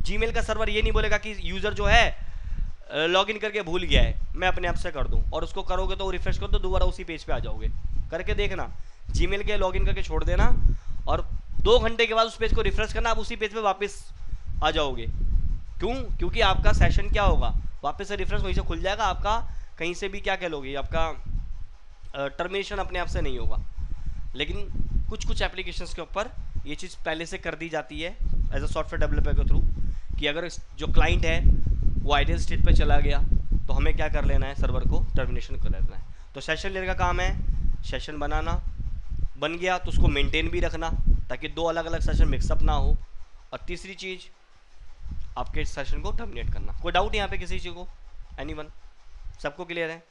जीमेल का सर्वर ये नहीं बोलेगा कि यूज़र जो है लॉगिन करके भूल गया है, मैं अपने आप से कर दूँ, और उसको करोगे तो रिफ्रेश करो तो दोबारा उसी पेज पे आ जाओगे। करके देखना जीमेल के लॉगिन करके छोड़ देना, और दो घंटे के बाद उस पेज को रिफ्रेश करना, आप उसी पेज पे वापस आ जाओगे। क्यों? क्योंकि आपका सेशन क्या होगा? वापस से रिफ्रेश वहीं से खुल जाएगा, आपका कहीं से भी क्या कह लोगे, आपका टर्मिनेशन अपने आप से नहीं होगा। लेकिन कुछ कुछ एप्लीकेशन के ऊपर ये चीज़ पहले से कर दी जाती है एज अ सॉफ्टवेयर डेवलपर के थ्रू कि अगर जो क्लाइंट है, वो आइडियल स्टेट पे चला गया तो हमें क्या कर लेना है? सर्वर को टर्मिनेशन कर लेना है। तो सेशन लेने का काम है सेशन बनाना। बन गया तो उसको मेंटेन भी रखना ताकि दो अलग अलग सेशन मिक्सअप ना हो। और तीसरी चीज़, आपके सेशन को टर्मिनेट करना। कोई डाउट यहाँ पे किसी चीज़ को? एनी सबको क्लियर है?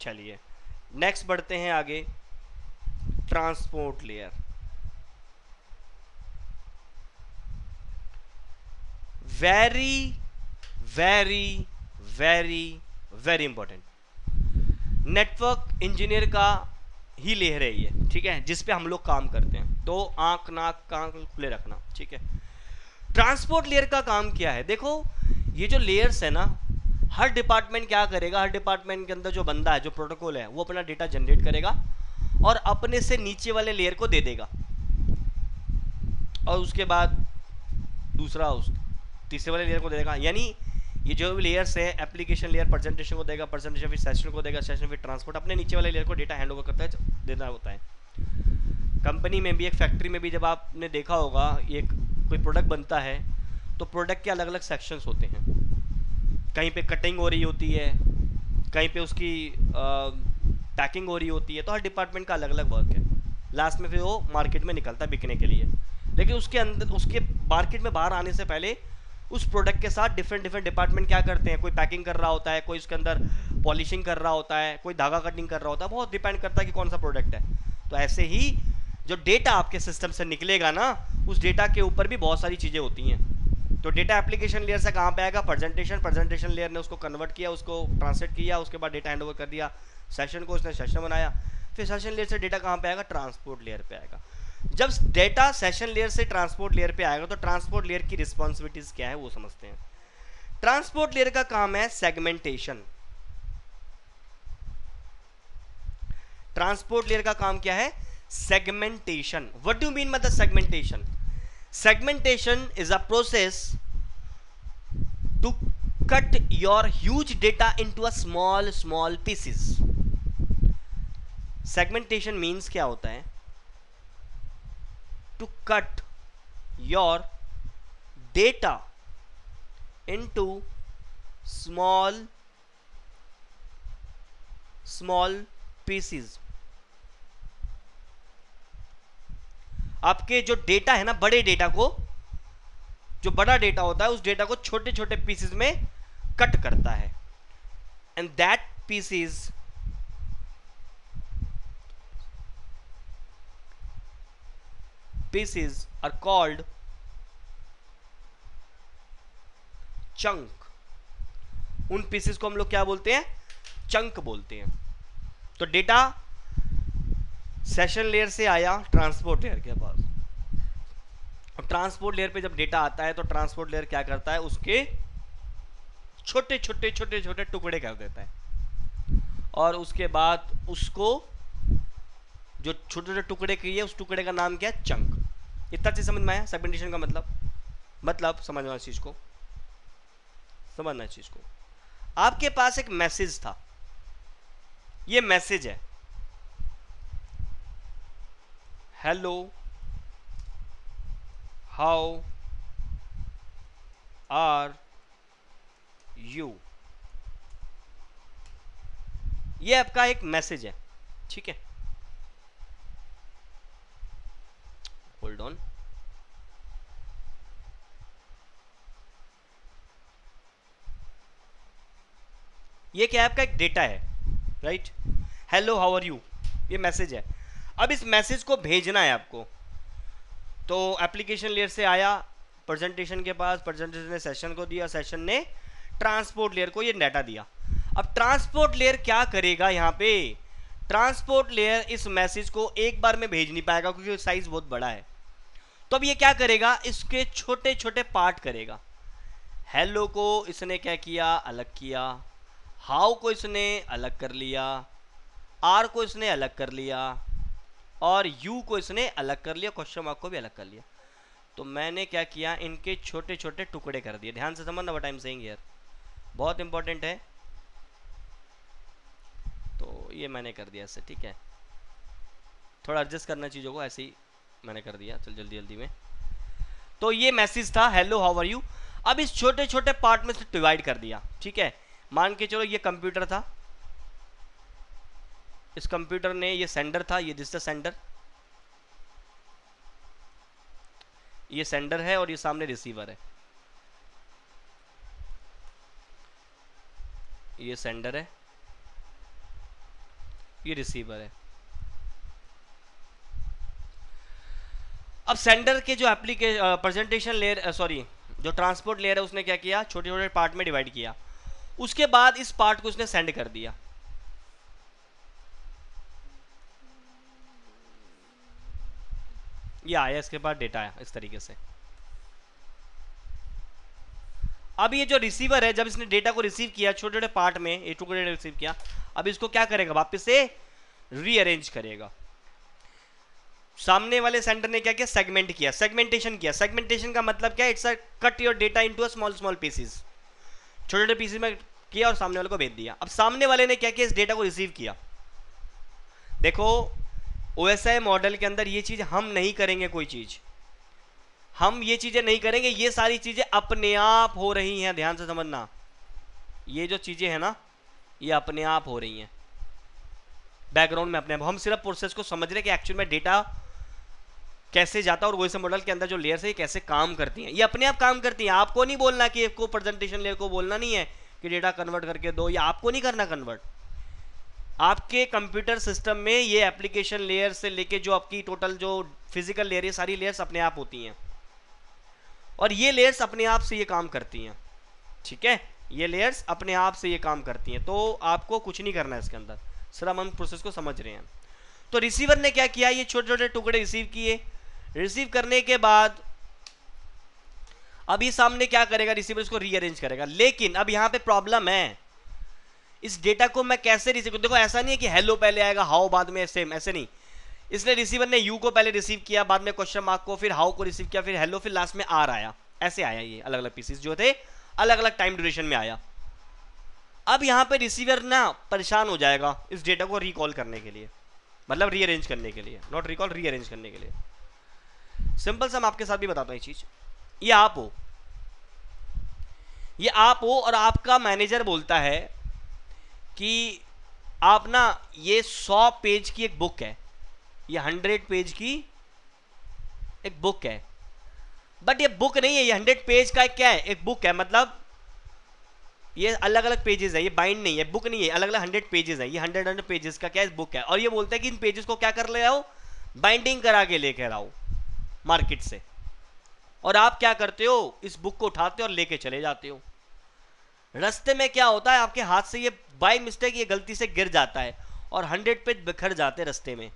चलिए। नेक्स्ट बढ़ते हैं आगे। Transport layer very very very very important network engineer का ही लेयर है ये, ठीक है? जिस पे हम लोग काम करते हैं। तो आँख, नाक, कान खुले रखना, ठीक है? ट्रांसपोर्ट लेयर का काम क्या है? देखो, ये जो लेयर्स है ना हर डिपार्टमेंट क्या करेगा? हर डिपार्टमेंट के अंदर जो बंदा है, जो प्रोटोकॉल है, वो अपना डेटा जनरेट करेगा और अपने से नीचे वाले लेयर को दे देगा। और उसके बाद दूसरा उस, तीसरे वाले लेयर को दे देगा। यानी ये जो भी लेयर्स है एप्लीकेशन लेयर प्रेजेंटेशन को देगा प्रेजेंटेशन फिर सेशन को देगा सेशन फिर ट्रांसपोर्ट अपने नीचे वाले लेयर को डेटा हैंड ओवर करता है, देना होता है। कंपनी में भी, एक फैक्ट्री में भी जब आपने देखा होगा एक, कोई प्रोडक्ट बनता है तो प्रोडक्ट के अलग अलग सेक्शंस होते हैं। कहीं पे कटिंग हो रही होती है, कहीं पे उसकी पैकिंग हो रही होती है तो हर डिपार्टमेंट का अलग अलग वर्क है। लास्ट में फिर वो मार्केट में निकलता है बिकने के लिए। लेकिन उसके अंदर, उसके मार्केट में बाहर आने से पहले, उस प्रोडक्ट के साथ डिफरेंट डिफरेंट डिपार्टमेंट क्या करते हैं? कोई पैकिंग कर रहा होता है, कोई उसके अंदर पॉलिशिंग कर रहा होता है, कोई धागा कटिंग कर रहा होता है, बहुत डिपेंड करता है कि कौन सा प्रोडक्ट है। तो ऐसे ही जो डेटा आपके सिस्टम से निकलेगा ना, उस डेटा के ऊपर भी बहुत सारी चीज़ें होती हैं। तो डेटा एप्लीकेशन लेयर से कहाँ पे आएगा? प्रेजेंटेशन प्रेजेंटेशन लेयर ने उसको कन्वर्ट किया, उसको ट्रांसलेट किया, उसके बाद डेटा हैंड कर दिया। सेशन को उसने सेशन बनाया। फिर सेशन लेयर से डेटा कहाँ पे आएगा? ट्रांसपोर्ट लेयर पे आएगा। जब डेटा सेशन लेयर से ट्रांसपोर्ट लेयर पे आएगा तो ट्रांसपोर्ट लेयर की रिस्पॉन्सिबिलिटीज क्या है वो समझते हैं। ट्रांसपोर्ट लेयर का काम है सेगमेंटेशन ट्रांसपोर्ट लेयर का काम क्या है? सेगमेंटेशन व्हाट डू मीन मतलब segmentation segmentation is a process to cut your huge data into a small small pieces segmentation means क्या होता है? To cut your data into small small pieces आपके जो डेटा है ना, बड़े डेटा को, जो बड़ा डेटा होता है, उस डेटा को छोटे छोटे पीसेस में कट करता है। And that pieces pieces are called chunk उन पीसेस को हम लोग क्या बोलते हैं? चंक बोलते हैं। तो डेटा सेशन लेयर से आया ट्रांसपोर्ट लेयर के पास। और ट्रांसपोर्ट लेयर पे जब डेटा आता है तो ट्रांसपोर्ट लेयर क्या करता है? उसके छोटे छोटे छोटे छोटे टुकड़े कर देता है। और उसके बाद उसको जो छोटे छोटे टुकड़े किए उस टुकड़े का नाम क्या है? चंक। इतना चीज़ समझ में आया? सेगमेंटेशन का मतलब? मतलब समझना इस चीज़ को। समझना इस चीज़ को। आपके पास एक मैसेज था। ये मैसेज है। हेलो हाउ आर यू ये आपका एक मैसेज है, ठीक है? होल्ड ऑन ये क्या आपका एक डेटा है right hello how are you ये मैसेज है। अब इस मैसेज को भेजना है आपको। तो एप्लीकेशन लेयर से आया प्रेजेंटेशन के पास प्रेजेंटेशन ने सेशन को दिया सेशन ने ट्रांसपोर्ट लेयर को ये डाटा दिया। अब ट्रांसपोर्ट लेयर क्या करेगा यहाँ पे? ट्रांसपोर्ट लेयर इस मैसेज को एक बार में भेज नहीं पाएगा क्योंकि साइज़ बहुत बड़ा है। तो अब ये क्या करेगा? इसके छोटे छोटे पार्ट करेगा। हेलो को इसने क्या किया? अलग किया। हाउ को इसने? अलग कर लिया। आर को इसने अलग कर लिया। और यू को इसने अलग कर लिया क्वेश्चन मार्क को भी अलग कर लिया। तो मैंने क्या किया, इनके छोटे छोटे टुकड़े कर दिए। ध्यान से समझना वट टाइम सेइंग हियर बहुत इंपॉर्टेंट है। तो ये मैंने कर दिया इससे, ठीक है। थोड़ा एडजस्ट करना चीज़ों को, ऐसे ही मैंने कर दिया। चल जल्दी जल्दी में। तो ये मैसेज था हेलो हाउ आर यू अब इस छोटे छोटे पार्ट में से डिवाइड कर दिया, ठीक है। मान के चलो ये कंप्यूटर था। इस कंप्यूटर ने ये सेंडर था, ये दिस द सेंडर ये सेंडर है और ये सामने रिसीवर है। ये सेंडर है। ये रिसीवर है। अब सेंडर के जो एप्लीकेशन प्रेजेंटेशन लेयर सॉरी जो ट्रांसपोर्ट लेयर है, उसने क्या किया? छोटे छोटे पार्ट में डिवाइड किया। उसके बाद इस पार्ट को उसने सेंड कर दिया। ये आया इसके बाद डेटा आया इस तरीके से। अब ये जो रिसीवर है, जब इसने डेटा को रिसीव किया छोटे छोटे पार्ट में, ये टुकड़े रिसीव किया, अब इसको क्या करेगा? वापस से रीअरेंज करेगा। सामने वाले सेंटर ने क्या किया? सेगमेंट किया सेगमेंटेशन किया। सेगमेंटेशन का मतलब क्या? It's a cut your data into a small small pieces छोटे छोटे पीसेस में किया और सामने वाले को भेज दिया। अब सामने वाले ने क्या किया? इस डेटा को रिसीव किया। देखो ओएसआई मॉडल के अंदर ये चीज़ हम नहीं करेंगे कोई चीज़। हम ये चीज़ें नहीं करेंगे, ये सारी चीज़ें अपने आप हो रही हैं, ध्यान से समझना। ये जो चीज़ें हैं ना, ये अपने आप हो रही हैं। बैकग्राउंड में अपने आप। हम सिर्फ़ प्रोसेस को समझ रहे कि एक्चुअल में डेटा कैसे जाता है और वैसे मॉडल के अंदर जो लेयर्स है, ये कैसे काम करती हैं। ये अपने आप काम करती हैं। आपको नहीं बोलना कि आपको प्रेजेंटेशन लेयर को बोलना नहीं है कि डेटा कन्वर्ट करके दो, या आपको नहीं करना कन्वर्ट आपके कंप्यूटर सिस्टम में ये एप्लीकेशन लेयर से लेके जो आपकी टोटल जो फ़िज़िकल लेयर है सारी लेयर्स अपने आप होती हैं। और ये लेयर्स अपने आप से ये काम करती हैं। ठीक है? ये लेयर्स अपने आप से ये काम करती हैं। तो आपको कुछ नहीं करना है इसके अंदर। सिर्फ़ हम प्रोसेस को समझ रहे हैं। तो रिसीवर ने क्या किया? ये छोटे छोटे टुकड़े रिसीव किए। रिसीव करने के बाद अभी सामने क्या करेगा? रिसीवर इसको रीअरेंज करेगा। लेकिन अब यहाँ पे प्रॉब्लम है। इस डेटा को मैं कैसे रिसीव देखो, ऐसा नहीं है कि हेलो पहले आएगा हाउ बाद में सेम ऐसे नहीं। इसलिए रिसीवर ने यू को पहले रिसीव किया, बाद में क्वेश्चन मार्क को, फिर हाउ को रिसीव किया, फिर हेलो फिर लास्ट में आर आया। ऐसे आया ये अलग अलग पीसेस जो थे अलग अलग टाइम ड्यूरेशन में आया। अब यहाँ पे रिसीवर ना परेशान हो जाएगा इस डेटा को रिकॉल करने के लिए। मतलब रीअरेंज करने के लिए नॉट रिकॉल रीअरेंज करने के लिए। सिंपल सा मैं आपके साथ भी बताता हूँ ये चीज़। ये आप हो। ये आप हो और आपका मैनेजर बोलता है कि आप ना ये सौ पेज की एक बुक है। ये हंड्रेड पेज की एक बुक है। बट ये बुक नहीं है, ये हंड्रेड पेज का क्या है? एक बुक है मतलब ये अलग अलग पेजेस है, ये बाइंड नहीं है बुक नहीं है अलग अलग हंड्रेड पेजेस है, ये हंड्रेड हंड्रेड पेजेस का क्या है बुक है? और ये बोलता है कि इन पेजेस को क्या कर ले आओ बाइंडिंग करा के लेकर आओ मार्केट से। और आप क्या करते हो? इस बुक को उठाते हो और लेके चले जाते हो। रस्ते में क्या होता है, आपके हाथ से ये बाई मिस्टेक ये गलती से गिर जाता है और हंड्रेड पेज बिखर जाते रस्ते में।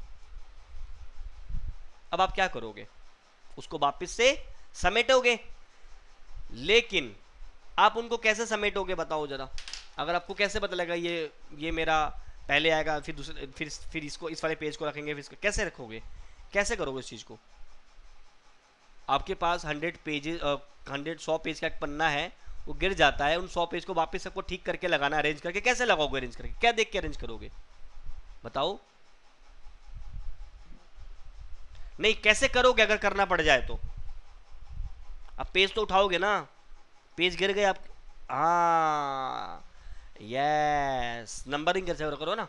अब आप क्या करोगे? उसको वापिस से समेटोगे? लेकिन आप उनको कैसे समेटोगे बताओ जरा। अगर आपको कैसे पता लगा ये ये मेरा पहले आएगा, फिर दूसरे, फिर फिर इसको, इस वाले पेज को रखेंगे, फिर इसको, कैसे रखोगे? कैसे करोगे इस चीज़ को? आपके पास हंड्रेड पेजेस हंड्रेड सौ पेज का एक पन्ना है वो गिर जाता है, उन सौ पेज को वापस सबको ठीक करके लगाना अरेंज करके। कैसे लगाओगे अरेंज करके? क्या देख के अरेंज करोगे? बताओ। नहीं, कैसे करोगे अगर करना पड़ जाए तो? अब पेज तो उठाओगे ना। पेज गिर गए आप। हाँ यस नंबरिंग कैसे करो ना।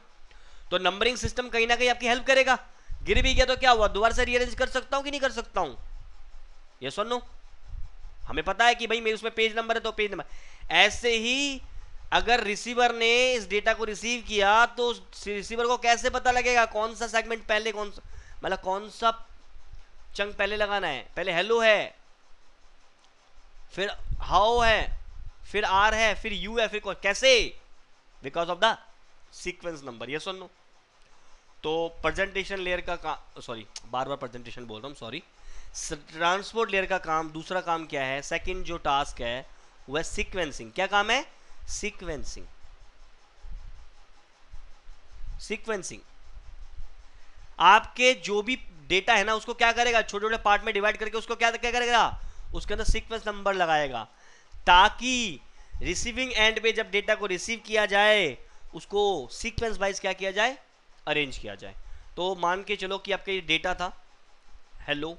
तो नंबरिंग सिस्टम कहीं ना कहीं आपकी हेल्प करेगा। गिर भी गया तो क्या हुआ? दोबारा से रीअरेंज कर सकता हूँ कि नहीं कर सकता हूँ? ये सुनो हमें पता है कि भाई मेरे उसमें पेज नंबर है तो पेज नंबर। ऐसे ही अगर रिसीवर ने इस डेटा को रिसीव किया तो रिसीवर को कैसे पता लगेगा कौन सा सेगमेंट पहले, कौन सा मतलब कौन सा चंक पहले लगाना है? पहले हेलो है, फिर हाउ है, फिर आर है, फिर यू है, फिर कैसे? Because of the sequence number ये सुन लो तो प्रेजेंटेशन लेयर का काम सॉरी बार बार प्रेजेंटेशन बोल रहा हूँ सॉरी ट्रांसपोर्ट लेयर का काम, दूसरा काम क्या है? सेकंड जो टास्क है वह सीक्वेंसिंग क्या काम है? सीक्वेंसिंग सीक्वेंसिंग आपके जो भी डेटा है ना, उसको क्या करेगा? छोटे छोटे पार्ट में डिवाइड करके उसको क्या क्या करेगा? उसके अंदर सीक्वेंस नंबर लगाएगा। ताकि रिसीविंग एंड पे जब डेटा को रिसीव किया जाए, उसको सीक्वेंस वाइज क्या किया जाए? अरेंज किया जाए। तो मान के चलो कि आपका ये डेटा था। Hello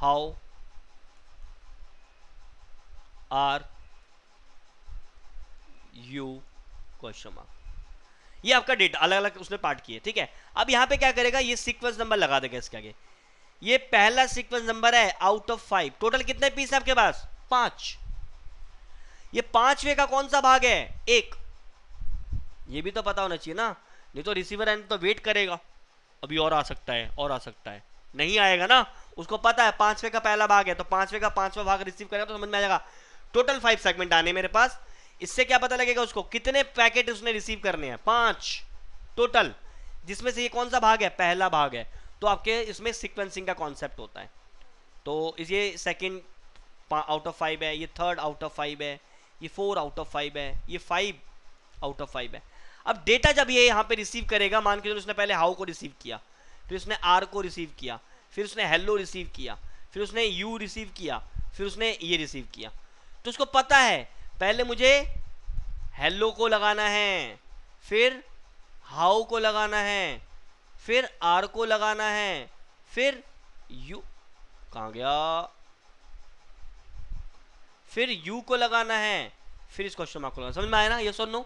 how are you question mark ये आपका डेटा अलग अलग उसने पार्ट किए, ठीक है? अब यहाँ पे क्या करेगा? ये सीक्वेंस नंबर लगा देगा इसके आगे। ये पहला सीक्वेंस नंबर है आउट ऑफ़ फाइव टोटल कितने पीस है आपके पास? पाँच। ये पांचवे का कौन सा भाग है? एक। ये भी तो पता होना चाहिए ना। नहीं तो रिसीवर एंड तो वेट करेगा। अभी और आ सकता है, और आ सकता है। नहीं आएगा ना? उसको पता है, पांचवे का पहला भाग है तो पांचवे का पांचवा भाग रिसीव करेगा तो समझ में आ जाएगा टोटल फाइव सेगमेंट आने मेरे पास। इससे क्या पता लगेगा उसको? कितने पैकेट उसने रिसीव करने हैं? पाँच। टोटल जिसमें से ये कौन सा भाग है? पहला भाग है। तो आपके इसमें सिक्वेंसिंग का कॉन्सेप्ट होता है। तो ये सेकेंड आउट ऑफ़ फाइव है, ये थर्ड आउट ऑफ़ फाइव है, ये फोर आउट ऑफ़ फाइव है, ये फाइव आउट ऑफ़ फाइव है। अब डेटा जब ये यहाँ पे रिसीव करेगा, मान के चलो उसने पहले हाउ को रिसीव किया, फिर उसने आर को रिसीव किया फिर उसने हेलो रिसीव किया, फिर उसने यू रिसीव किया, फिर उसने ये रिसीव किया। तो उसको पता है, पहले मुझे हेलो को लगाना है, फिर हाउ को लगाना है, फिर आर को लगाना है, फिर यू कहा गया? फिर यू को लगाना है, फिर इस क्वेश्चन मार्क को लगाना समझ में आया ना? ये सुन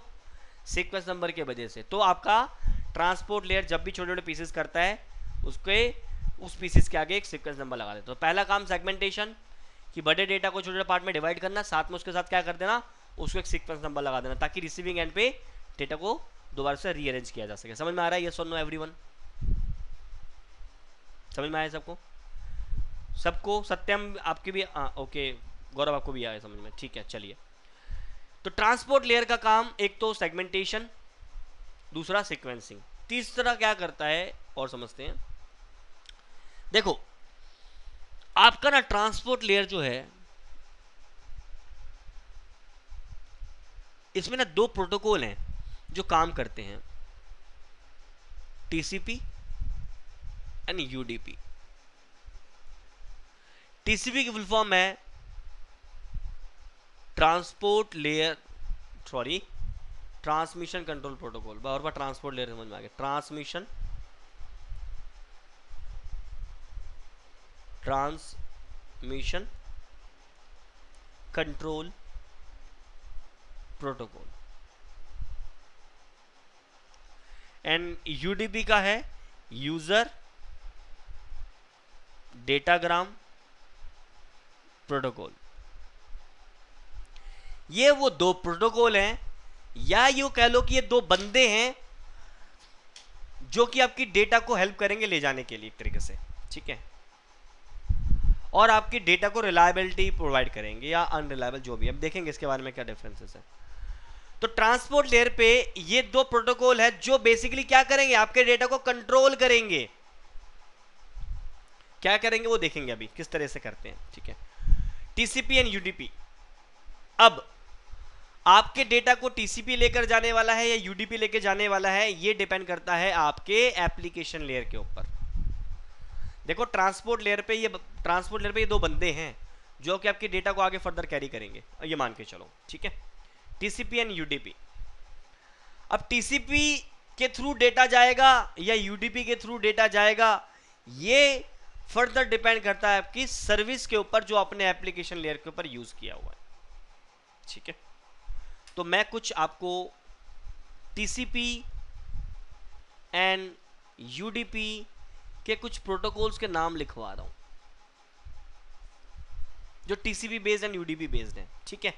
सीक्वेंस नंबर के वजह से। तो आपका ट्रांसपोर्ट लेयर जब भी छोटे छोटे पीसेस करता है, उसके उस पीसेस के आगे एक सीक्वेंस नंबर लगा देते तो पहला काम सेगमेंटेशन कि बड़े डेटा को छोटे पार्ट में डिवाइड करना साथ में उसके साथ क्या कर देना उसको एक सीक्वेंस नंबर लगा देना ताकि रिसीविंग एंड पे डेटा को दोबारा से रीअरेंज किया जा सके। समझ में आ रहा है? ये सुन लो एवरीवन समझ में आया सबको? सबको? सत्यम आपके भी आ, ओके गौरव आपको भी आया समझ में। ठीक है चलिए। तो ट्रांसपोर्ट लेयर का काम एक तो सेगमेंटेशन दूसरा सिक्वेंसिंग तीसरा क्या करता है और समझते हैं। देखो, आपका ना ट्रांसपोर्ट लेयर जो है, इसमें ना दो प्रोटोकॉल हैं जो काम करते हैं टीसीपी एंड यूडीपी टीसीपी की फुल फॉर्म है transport layer sorry transmission control protocol और ट्रांसपोर्ट लेयर समझ में आ गया। Transmission transmission control protocol. And UDP का है यूज़र डेटाग्राम प्रोटोकॉल। ये वो दो प्रोटोकॉल हैं, या यू कह लो कि ये दो बंदे हैं जो कि आपकी डेटा को हेल्प करेंगे ले जाने के लिए एक तरीके से, ठीक है? और आपकी डेटा को रिलायबिलिटी प्रोवाइड करेंगे या अनरिलायबल जो भी अब देखेंगे इसके बारे में क्या डिफरेंसेस है। तो ट्रांसपोर्ट लेयर पे ये दो प्रोटोकॉल है जो बेसिकली क्या करेंगे? आपके डेटा को कंट्रोल करेंगे। क्या करेंगे वो देखेंगे अभी, किस तरह से करते हैं, ठीक है। टीसीपी एंड यूडीपी अब आपके डेटा को टीसीपी लेकर जाने वाला है या यूडीपी लेकर जाने वाला है, ये डिपेंड करता है आपके एप्लीकेशन लेयर के ऊपर। देखो ट्रांसपोर्ट लेयर पे ये ट्रांसपोर्ट लेयर पे ये दो बंदे हैं जो कि आपके डेटा को आगे फर्दर कैरी करेंगे। ये मान के चलो, ठीक है? टीसीपी एंड यूडीपी अब टीसीपी के थ्रू डेटा जाएगा या यूडीपी के थ्रू डेटा जाएगा, ये फर्दर डिपेंड करता है आपकी सर्विस के ऊपर जो आपने एप्लीकेशन लेयर के ऊपर यूज़ किया हुआ है। ठीक है? तो मैं कुछ आपको टीसीपी एंड यूडीपी के कुछ प्रोटोकॉल्स के नाम लिखवा रहा हूँ, जो TCP based and UDP based है, ठीक है?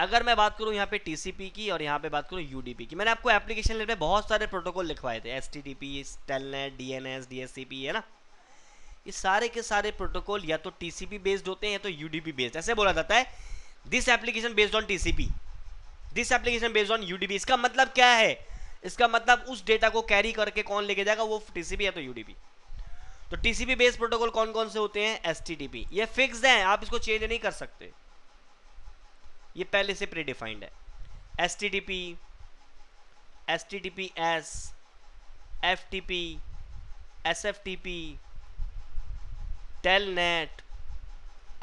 अगर मैं बात करूँ यहाँ पे टीसीपी की और यहाँ पे बात करूँ यूडीपी की, मैंने आपको एप्लीकेशन लेयर पे बहुत सारे प्रोटोकॉल लिखवाए थे S T T P telnet D N S D S C P है ना? ये सारे के सारे प्रोटोकॉल या तो टीसीपी बेस्ड होते हैं या तो यूडीपी बेस्ड ऐसे बोला जाता है this application based on TCP this application based on UDP इसका मतलब क्या है? इसका मतलब उस डेटा को कैरी करके कौन लेके जाएगा? वो टीसीपी या तो यूडीपी तो टीसीपी बेस्ड प्रोटोकॉल कौन कौन से होते हैं? एस ये फिक्स है, आप इसको चेंज नहीं कर सकते। ये पहले से प्रीडिफाइंड है। S T T P S T T P S F T P S F T P telnet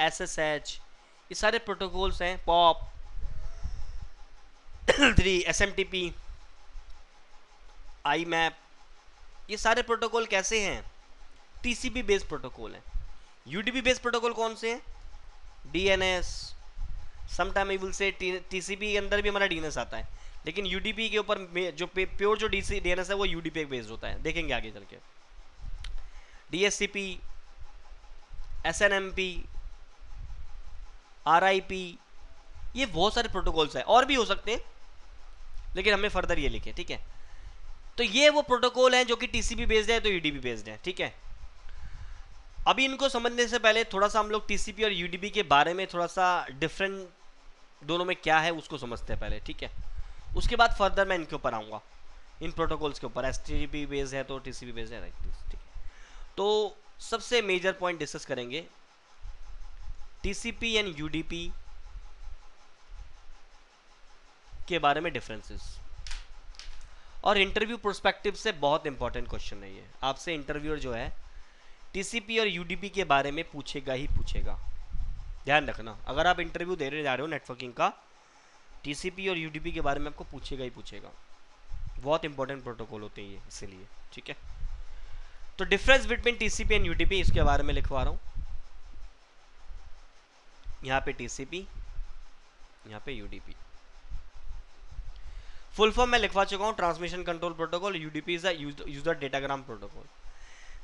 S S H ये सारे प्रोटोकॉल्स हैं POP three S M T P IMAP, ये सारे प्रोटोकॉल कैसे हैं? टीसीपी बेस्ड प्रोटोकॉल हैं। UDP based protocol कौन से हैं? DNS. Sometime I will say TCP के अंदर भी हमारा डीएनएस आता है। लेकिन यूडीपी के ऊपर जो प्योर जो डीसी, डीएनएस है, वो यूडीपी बेस्ड होता है। देखेंगे आगे चल के डीएससीपी, एसएनएमपी, आरआईपी, ये बहुत सारे प्रोटोकॉल्स हैं। और भी हो सकते हैं, लेकिन हमें फर्दर ये लिखे, ठीक है? तो ये वो प्रोटोकॉल हैं जो कि टीसीपी बेस्ड है तो यूडीपी बेस्ड है, ठीक है? अभी इनको समझने से पहले थोड़ा सा हम लोग टीसीपी और यूडीपी के बारे में थोड़ा सा डिफरेंट दोनों में क्या है उसको समझते हैं पहले, ठीक है? उसके बाद फर्दर मैं इनके ऊपर आऊँगा। इन प्रोटोकॉल्स के ऊपर। एस टी बेस्ड है तो टी सी बेस्ड है ठीक तो सबसे मेजर पॉइंट डिस्कस करेंगे। टीसीपी एंड यूडीपी के बारे में डिफरेंसेस और इंटरव्यू प्रोस्पेक्टिव से बहुत इंपॉर्टेंट क्वेश्चन है ये। आपसे इंटरव्यूअर जो है टीसीपी और यूडीपी के बारे में पूछेगा ही पूछेगा। ध्यान रखना, अगर आप इंटरव्यू दे रहे जा रहे हो नेटवर्किंग का टीसीपी और यूडीपी के बारे में आपको पूछेगा ही पूछेगा। बहुत इंपॉर्टेंट प्रोटोकॉल होते हैं ये, इसीलिए, ठीक है? तो difference between TCP and UDP इसके बारे में लिखवा रहा हूँ। यहाँ पे टीसीपी यहाँ पे यूडीपी फुल फॉर्म मैं लिखवा चुका हूँ transmission control protocol UDP is user datagram protocol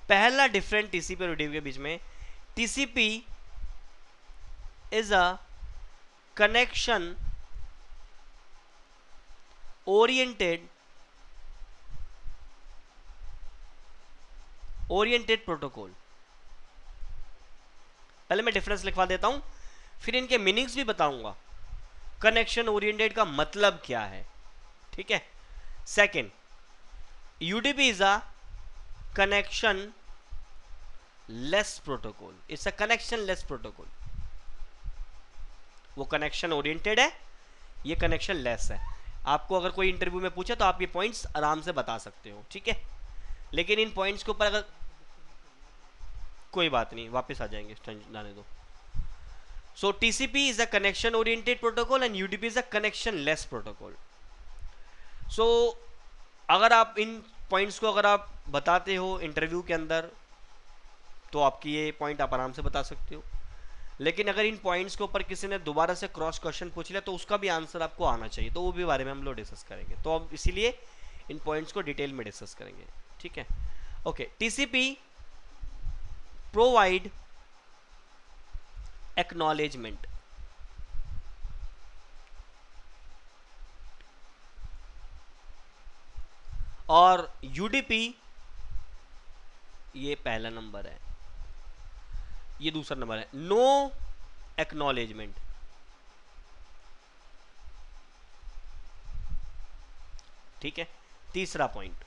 पहला डिफरेंट टीसीपी और यूडीपी के बीच में TCP is a connection oriented oriented protocol पहले मैं डिफरेंस लिखवा देता हूँ, फिर इनके मीनिंग्स भी बताऊँगा। कनेक्शन ओरिएंटेड का मतलब क्या है? ठीक है? Second UDP is a connectionless protocol it's a connectionless protocol वो कनेक्शन ओरिएंटेड है, ये कनेक्शन लेस है। आपको अगर कोई इंटरव्यू में पूछे तो आप ये पॉइंट्स आराम से बता सकते हो, ठीक है? लेकिन इन पॉइंट्स के ऊपर अगर कोई बात नहीं, वापस आ जाएँगे जाने दो। So TCP is a connection oriented protocol and UDP is a connectionless protocol so so, अगर आप इन पॉइंट्स को अगर आप बताते हो इंटरव्यू के अंदर तो आपकी ये पॉइंट आप आराम से बता सकते हो। लेकिन अगर इन पॉइंट्स के ऊपर किसी ने दोबारा से क्रॉस क्वेश्चन पूछ लिया तो उसका भी आंसर आपको आना चाहिए। तो वो भी बारे में हम लोग डिस्कस करेंगे। तो अब इसीलिए इन पॉइंट्स को डिटेल में डिस्कस करेंगे। ठीक है? ओके टीसीपी प्रोवाइड एक्नॉलेजमेंट और यूडीपी ये पहला नंबर है। ये दूसरा नंबर है। नो एक्नॉलेजमेंट ठीक है? तीसरा point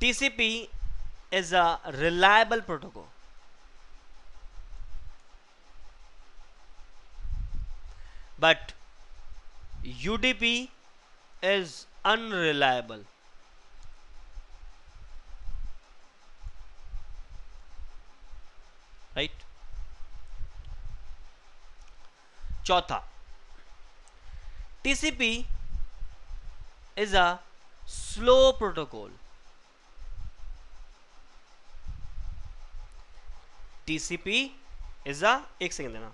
TCP is a reliable protocol but UDP is unreliable right चौथा TCP is a slow protocol TCP is a एक सेकेंड देना।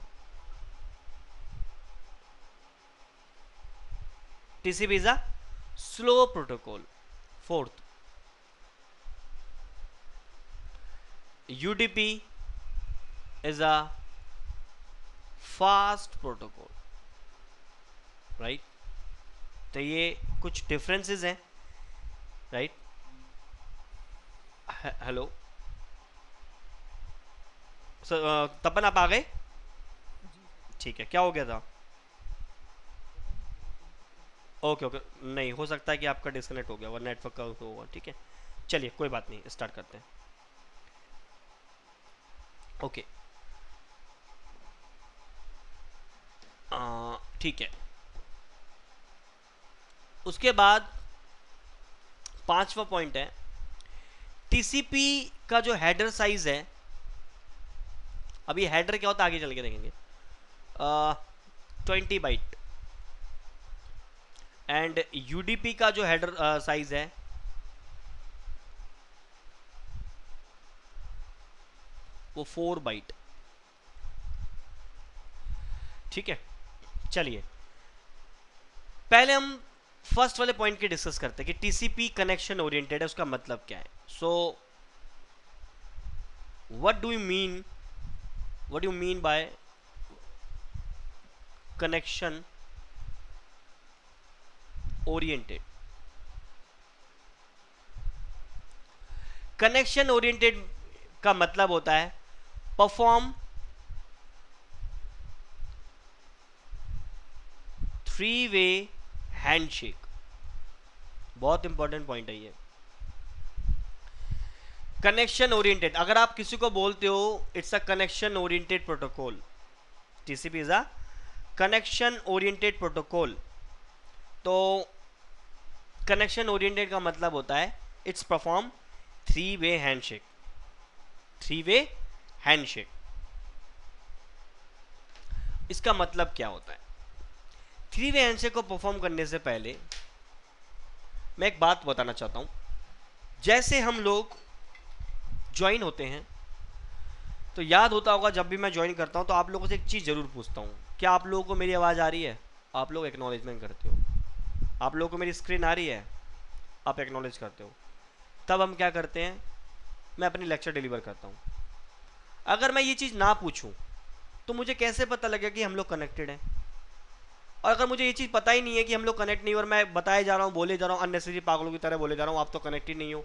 TCP is a slow protocol. Fourth, UDP is a fast protocol. Right? तो ये कुछ differences हैं right hello तपन आप आ गए ठीक है क्या हो गया था ओके ओके। नहीं, हो सकता है कि आपका डिस्कनेक्ट हो गया और नेटवर्क का होगा ठीक है? चलिए, कोई बात नहीं स्टार्ट करते हैं। ओके। ठीक है। उसके बाद पांचवा पॉइंट है टीसीपी का जो हेडर साइज़ है अभी हेडर क्या होता है, आगे चल के देखेंगे। ट्वेंटी बाइट एंड यूडीपी का जो हेडर साइज़ है, वो फोर बाइट ठीक है? चलिए। पहले हम फ़र्स्ट वाले पॉइंट की डिस्कस करते हैं कि टीसीपी कनेक्शन ओरिएंटेड है, उसका मतलब क्या है? So what do you mean what you mean by connection oriented connection oriented का मतलब होता है परफॉर्म थ्री वे हैंडशेक बहुत इंपॉर्टेंट पॉइंट है ये. कनेक्शन ओरिएंटेड अगर आप किसी को बोलते हो it's a connection oriented protocol TCP is a connection oriented protocol तो कनेक्शन ओरिएंटेड का मतलब होता है it's perform three way handshake three way handshake इसका मतलब क्या होता है? थ्री वे हैंडशेक को परफॉर्म करने से पहले, मैं एक बात बताना चाहता हूँ। जैसे हम लोग ज्वाइन होते हैं तो याद होता होगा जब भी मैं ज्वाइन करता हूँ तो आप लोगों से एक चीज़ ज़रूर पूछता हूँ। क्या आप लोगों को मेरी आवाज़ आ रही है? आप लोग एक्नॉलेजमेंट करते हो। आप लोगों को मेरी स्क्रीन आ रही है, आप एक्नॉलेज करते हो। तब हम क्या करते हैं, मैं अपनी लेक्चर डिलीवर करता हूँ। अगर मैं ये चीज़ ना पूछूँ तो मुझे कैसे पता लगेगा कि हम लोग कनेक्टेड हैं? और अगर मुझे ये चीज़ पता ही नहीं है कि हम लोग कनेक्ट नहीं, और मैं बताए जा रहा हूँ, बोले जा रहा हूँ अननेसेसरी पागलों की तरह बोले जा रहा हूँ, आप तो कनेक्टेड नहीं हो।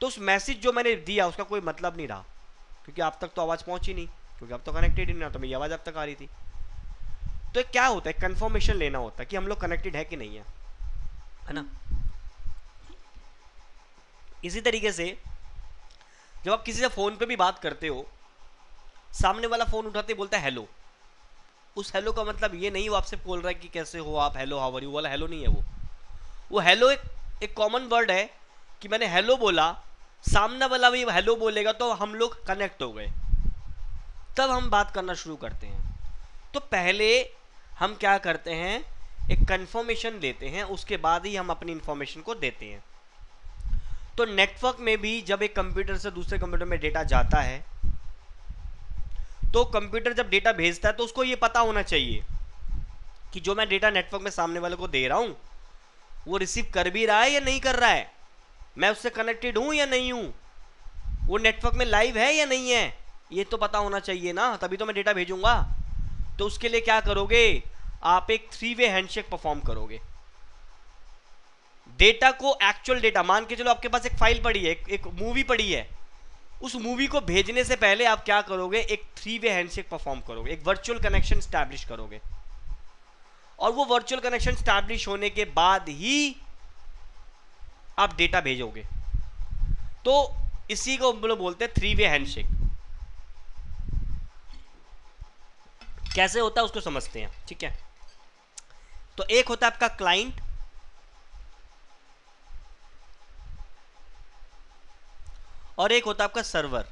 तो उस मैसेज जो मैंने दिया, उसका कोई मतलब नहीं रहा, क्योंकि आप तक तो आवाज़ पहुँची नहीं, क्योंकि अब तो कनेक्टेड ही नहीं तो मेरी आवाज़ अब तक आ रही थी। तो क्या होता है कन्फर्मेशन लेना होता है कि हम लोग कनेक्टेड है कि नहीं है। है ना? इसी तरीके से जब आप किसी से फ़ोन पे भी बात करते हो, सामने वाला फ़ोन उठाते बोलता है, हेलो। उस हेलो का मतलब ये नहीं, वो आपसे बोल रहा है कि कैसे हो आप, हेलो हावर यू वाला हेलो नहीं है वो। वो हेलो एक एक कॉमन वर्ड है कि मैंने हेलो बोला, सामने वाला भी हेलो बोलेगा तो हम लोग कनेक्ट हो गए। तब हम बात करना शुरू करते हैं। तो पहले हम क्या करते हैं? एक कंफर्मेशन लेते हैं, उसके बाद ही हम अपनी इन्फॉर्मेशन को देते हैं। तो नेटवर्क में भी जब एक कंप्यूटर से दूसरे कंप्यूटर में डेटा जाता है तो कंप्यूटर जब डेटा भेजता है तो उसको ये पता होना चाहिए कि जो मैं डेटा नेटवर्क में सामने वाले को दे रहा हूँ, वो रिसीव कर भी रहा है या नहीं कर रहा है? मैं उससे कनेक्टेड हूँ या नहीं हूँ? वो नेटवर्क में लाइव है या नहीं है? ये तो पता होना चाहिए ना, तभी तो मैं डेटा भेजूँगा। तो उसके लिए क्या करोगे? आप एक थ्री वे हैंडशेक परफॉर्म करोगे। डेटा को एक्चुअल डेटा मान के चलो आपके पास एक फ़ाइल पड़ी है एक, एक मूवी पड़ी है। उस मूवी को भेजने से पहले आप क्या करोगे एक थ्री वे हैंडशेक परफॉर्म करोगे एक वर्चुअल कनेक्शन स्टैब्लिश करोगे। और वो वर्चुअल कनेक्शन स्टैब्लिश होने के बाद ही आप डेटा भेजोगे। तो इसी को हम लोग बोलते हैं थ्री वे हैंडशेक कैसे होता है उसको समझते हैं ठीक है? तो एक होता है आपका क्लाइंट और एक होता है आपका सर्वर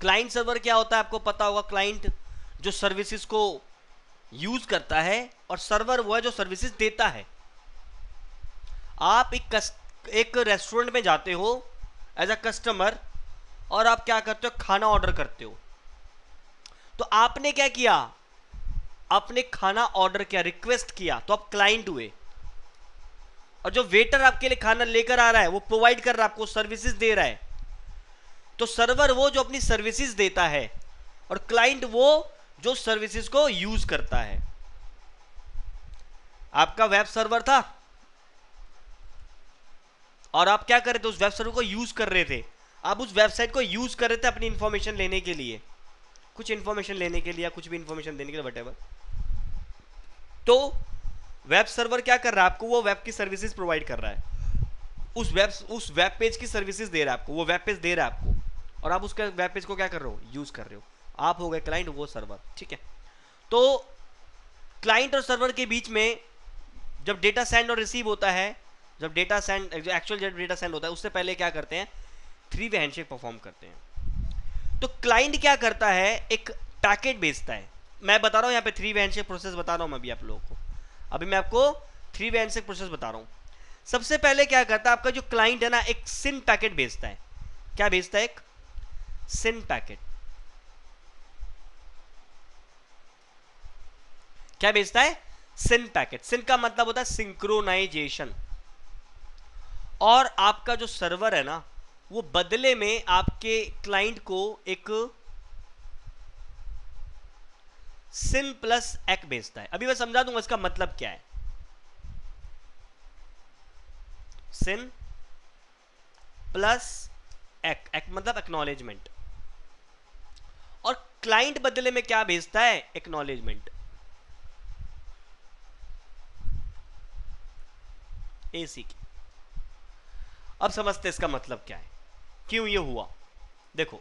क्लाइंट सर्वर क्या होता है? आपको पता होगा क्लाइंट जो सर्विसेज़ को यूज़ करता है और सर्वर वो है जो सर्विसेज़ देता है। आप एक कस्ट, एक रेस्टोरेंट में जाते हो एज अ कस्टमर और आप क्या करते हो? खाना ऑर्डर करते हो। तो आपने क्या किया? आपने खाना ऑर्डर किया रिक्वेस्ट किया तो आप क्लाइंट हुए। और जो वेटर आपके लिए खाना लेकर आ रहा है, वो प्रोवाइड कर रहा है, आपको सर्विसेज़ दे रहा है। तो सर्वर वो जो अपनी सर्विसेज़ देता है, और क्लाइंट वो जो सर्विसेज़ को यूज़ करता है। आपका वेब सर्वर था? और आप क्या कर रहे थे? उस वेब सर्वर को यूज़ कर रहे थे। आप उस वेबसाइट को यूज़ कर रहे थे अपनी इंफॉर्मेशन लेने के लिए। कुछ इंफॉर्मेशन लेने के लिए या कुछ भी इंफॉर्मेशन देने के लिए वट तो वेब सर्वर क्या कर रहा है आपको? वो वेब की सर्विसेज़ प्रोवाइड कर रहा है। उस वेब उस वेब पेज की सर्विसेज़ दे रहा है आपको, वो वेब पेज दे रहा है आपको। और आप उसके वेब पेज को क्या कर रहे हो? यूज़ कर रहे हो। आप हो गए क्लाइंट वो सर्वर ठीक है? तो क्लाइंट और सर्वर के बीच में जब डेटा सेंड और रिसीव होता है, जब डेटा सेंड जो एक्चुअल डेटा सेंड होता है, उससे पहले क्या करते हैं? थ्री वे हैंडशेक परफॉर्म करते हैं। तो क्लाइंट क्या करता है? एक पैकेट भेजता है। मैं बता रहा हूँ, यहाँ पे थ्री वे हैंडशेक प्रोसेस बता रहा हूँ मैं अभी आप लोगों को। अभी मैं आपको थ्री वे हैंडशेक प्रोसेस बता रहा हूँ। सबसे पहले क्या करता है, आपका जो क्लाइंट है ना, एक सिन पैकेट भेजता है। क्या भेजता है एक? सिन पैकेट क्या भेजता है? सिन पैकेट सिन का मतलब होता है सिंक्रोनाइजेशन और आपका जो सर्वर है ना वो बदले में आपके क्लाइंट को एक सिन प्लस एक भेजता है। अभी मैं समझा दूँगा इसका मतलब क्या है। सिन प्लस एक एक मतलब एक्नॉलेजमेंट और क्लाइंट बदले में क्या भेजता है? एक्नॉलेजमेंट एसी की अब समझते इसका मतलब क्या है। क्यों ये हुआ? देखो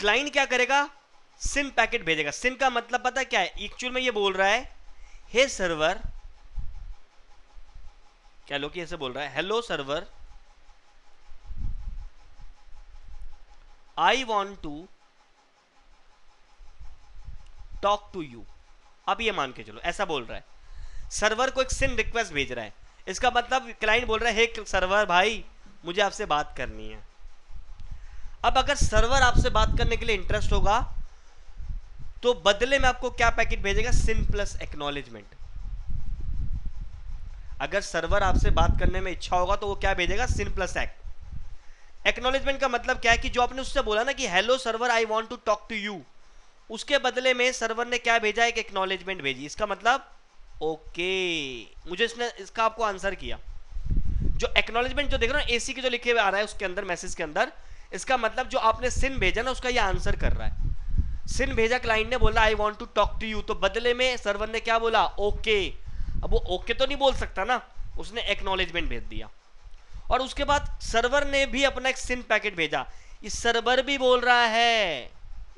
क्लाइंट क्या करेगा? सिम पैकेट भेजेगा। सिम का मतलब पता क्या है? एक्चुअल में ये बोल रहा है, हे सर्वर क्या लोग ऐसे बोल रहा है? Hello server I want to talk to you अब ये मान के चलो, ऐसा बोल रहा है। सर्वर को एक सिम रिक्वेस्ट भेज रहा है। इसका मतलब क्लाइंट बोल रहा है, हे सर्वर भाई मुझे आपसे बात करनी है। अब अगर सर्वर आपसे बात करने के लिए इंटरेस्ट होगा तो बदले में आपको क्या पैकेट भेजेगा? सिन प्लस एक्नोलेजमेंट अगर सर्वर आपसे बात करने में इच्छा होगा तो वो क्या भेजेगा? सिन प्लस एक्ट एक्नोलेजमेंट का मतलब क्या है कि जो आपने उससे बोला ना कि hello server I want to talk to you उसके बदले में सर्वर ने क्या भेजा? एक एक्नोलेजमेंट भेजी। इसका मतलब ओके मुझे इसने, इसका आपको आंसर किया। जो एक्नोलेजमेंट जो देख रहे हो एसी के जो लिखे हुए आ रहा है, उसके अंदर मैसेज के अंदर, इसका मतलब जो आपने सिन भेजा ना, उसका ये आंसर कर रहा है। सिन भेजा क्लाइंट ने बोला I want to talk to you तो बदले में सर्वर ने क्या बोला? ओके अब वो ओके तो नहीं बोल सकता ना, उसने एक्नोलेजमेंट भेज दिया। और उसके बाद सर्वर ने भी अपना एक सिन पैकेट भेजा। ये सर्वर भी बोल रहा है।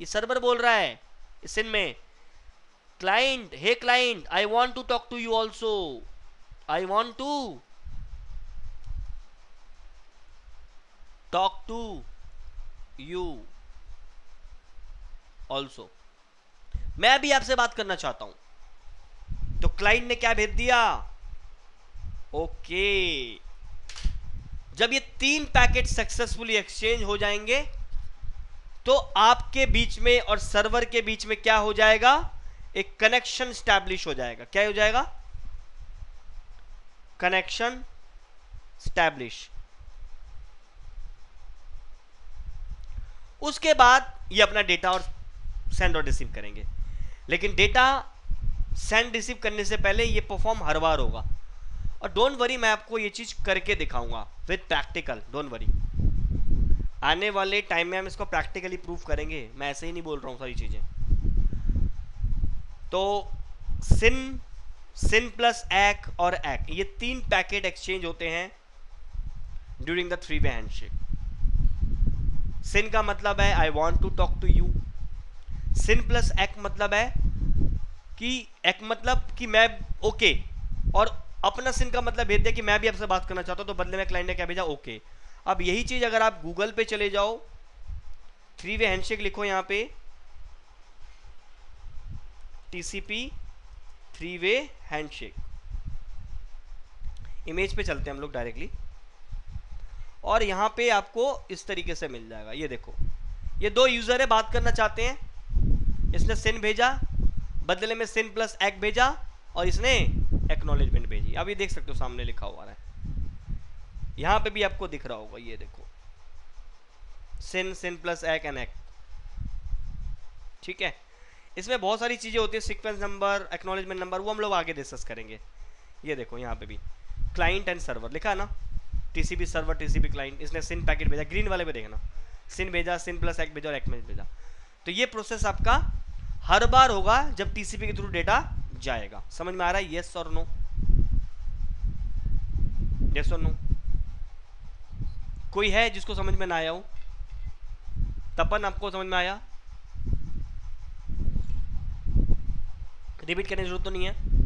ये सर्वर बोल रहा है, इस में। Client hey client I want to talk to you also I want to talk to you also मैं भी आपसे बात करना चाहता हूँ। तो क्लाइंट ने क्या भेज दिया? ओके जब ये तीन पैकेट सक्सेसफुली एक्सचेंज हो जाएँगे तो आपके बीच में और सर्वर के बीच में क्या हो जाएगा? एक कनेक्शन स्टैब्लिश हो जाएगा। क्या हो जाएगा? कनेक्शन स्टैब्लिश उसके बाद ये अपना डेटा और सेंड और रिसीव करेंगे। लेकिन डेटा सेंड रिसीव करने से पहले ये परफॉर्म हर बार होगा। और डोंट वरी मैं आपको ये चीज़ करके दिखाऊँगा विद प्रैक्टिकल डोंट वरी आने वाले टाइम में हम इसको प्रैक्टिकली प्रूव करेंगे। मैं ऐसे ही नहीं बोल रहा हूँ सारी चीज़ें। तो सिन सिन प्लस एक और एक ये तीन पैकेट एक्सचेंज होते हैं during the three way handshake SYN का मतलब है I want to talk to you SYN plus एक मतलब है कि एक मतलब कि मैं ओके और अपना सिन का मतलब भेज दिया कि मैं भी आपसे बात करना चाहता हूँ तो बदले में क्लाइंट ने क्या भेजा ओके अब यही चीज़ अगर आप गूगल पे चले जाओ थ्री वे हैंडशेक लिखो यहाँ पे. TCP three way handshake image पे चलते हैं हम लोग डायरेक्टली और यहाँ पे आपको इस तरीके से मिल जाएगा। ये देखो। ये दो यूज़र है, बात करना चाहते हैं। इसने सिन भेजा, बदले में सिन प्लस एक भेजा और इसने एक्नोलेजमेंट भेजी। अब ये देख सकते हो, सामने लिखा हुआ है। यहाँ पे भी आपको दिख रहा होगा, ये देखो। सिन सिन प्लस एक एन एक ठीक है? इसमें बहुत सारी चीज़ें होती है सीक्वेंस नंबर एक्नोलेजमेंट नंबर वो हम लोग आगे डिस्कस करेंगे। ये देखो, यहाँ पे भी। क्लाइंट एंड सर्वर लिखा ना? टीसीपी सर्वर, टीसीपी क्लाइंट इसने सिन पैकेट भेजा ग्रीन वाले पे देखना सिन भेजा सिन प्लस एक भेजा और एक भेजा। तो ये प्रोसेस आपका हर बार होगा जब टीसीपी के थ्रू डेटा जाएगा। समझ में आ रहा है? यस और नो यस और नो कोई है जिसको समझ में ना आया हो? तपन, आपको समझ में आया? रिपीट करने की ज़रूरत तो नहीं है।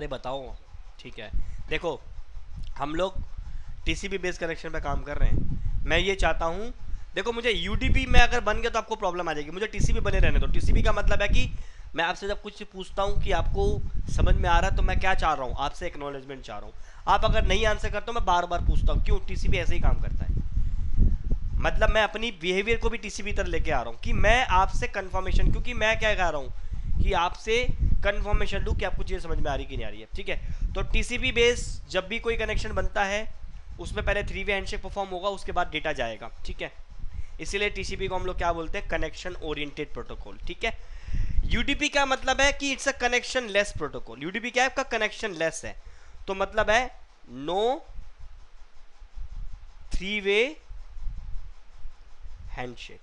अरे बताओ। ठीक है। देखो, हम लोग टीसीपी बेस कनेक्शन पे काम कर रहे हैं। मैं ये चाहता हूँ, देखो मुझे यूडीपी में अगर बन गया तो आपको प्रॉब्लम आ जाएगी। मुझे टीसीपी बने रहने दो। टीसीपी का मतलब है कि मैं आपसे जब कुछ पूछता हूँ कि आपको समझ में आ रहा है तो मैं क्या चाह रहा हूँ? आपसे एक्नोलेजमेंट चाह रहा हूँ। आप अगर नहीं आंसर करते तो मैं बार बार पूछता हूँ, क्यों? टीसीपी ऐसे ही काम करता है। मतलब मैं अपनी बिहेवियर को भी टीसीपी तरह लेके आ रहा हूँ कि मैं आपसे कंफर्मेशन क्योंकि मैं क्या कह रहा हूँ कि आपसे कन्फर्मेशन लू कि आपको चीज़ें समझ में आ रही कि नहीं आ रही है। ठीक है? तो टीसीपी बेस जब भी कोई कनेक्शन बनता है, उसमें पहले थ्री वे हैंडशेक परफॉर्म होगा, उसके बाद डेटा जाएगा। ठीक है? इसीलिए टीसीपी को हम लोग क्या बोलते हैं? कनेक्शन ओरिएंटेड प्रोटोकॉल ठीक है? यूडीपी का मतलब है कि it's a connectionless protocol UDP क्या है? आपका कनेक्शन लेस है। तो मतलब है नो थ्री वे हैंडशेक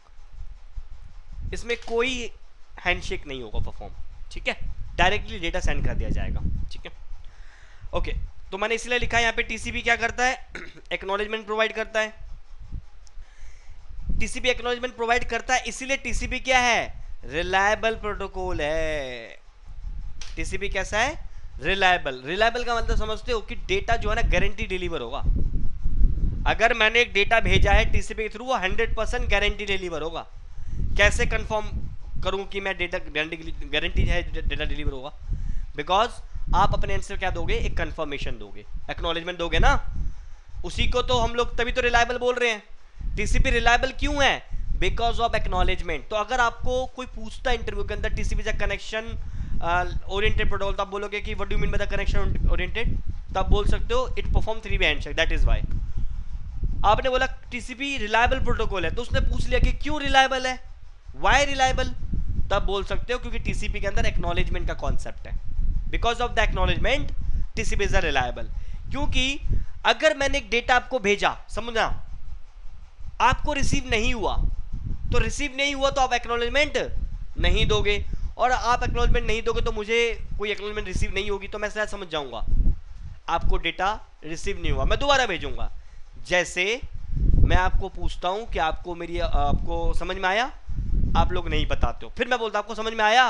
इसमें कोई हैंडशेक नहीं होगा परफॉर्म ठीक है? डायरेक्टली डेटा सेंड कर दिया जाएगा। ठीक है? ओके तो मैंने इसलिए लिखा है, यहाँ पे टीसीपी क्या करता है? एक्नोलेजमेंट प्रोवाइड करता है। टीसीपी एक्नोलेजमेंट प्रोवाइड करता है, इसीलिए टीसीपी क्या है? रिलायबल प्रोटोकॉल है। टीसीपी कैसा है? रिलायबल रिलायबल का मतलब समझते हो कि डेटा जो है ना गारंटी डिलीवर होगा। अगर मैंने एक डेटा भेजा है टीसीपी के थ्रू वो 100 परसेंट गारंटी डिलीवर होगा। कैसे कंफर्म करूँ कि मैं डेटा गारंटी है डेटा डिलीवर होगा। बिकॉज़ आप अपने आंसर क्या दोगे? एक कंफर्मेशन दोगे। एक्नोलेजमेंट दोगे ना? उसी को तो हम लोग तभी तो रिलायबल बोल रहे हैं। टीसीपी रिलायबल क्यों है? बिकॉज़ ऑफ़ एक्नोलेजमेंट तो अगर आपको कोई पूछता है इंटरव्यू के अंदर टीसीपी से कनेक्शन ओरिएंटेड प्रोटोकॉल तो आप बोलोगे कि what do mean by the connection oriented तो आप बोल सकते हो it perform three way handshake that is why आपने बोला टीसीपी रिलायबल प्रोटोकॉल है। तो उसने पूछ लिया कि, क्यों रिलायबल है? वाई रिलायबल तब बोल सकते हो क्योंकि टीसीपी के अंदर एक्नोलेजमेंट का कॉन्सेप्ट है। Because of the acknowledgement TCP is a reliable क्योंकि अगर मैंने एक डेटा आपको भेजा, समझना, आपको रिसीव नहीं हुआ तो रिसीव नहीं हुआ तो आप एक्नोलेजमेंट नहीं दोगे। और आप एक्नोलेजमेंट नहीं दोगे तो मुझे कोई एक्नोलेजमेंट रिसीव नहीं होगी तो मैं शायद समझ जाऊँगा। आपको डेटा रिसीव नहीं हुआ। मैं दोबारा भेजूँगा। जैसे मैं आपको पूछता हूँ कि आपको मेरी, आपको समझ में आया? आप लोग नहीं बताते हो। फिर मैं बोलता आपको समझ में आया?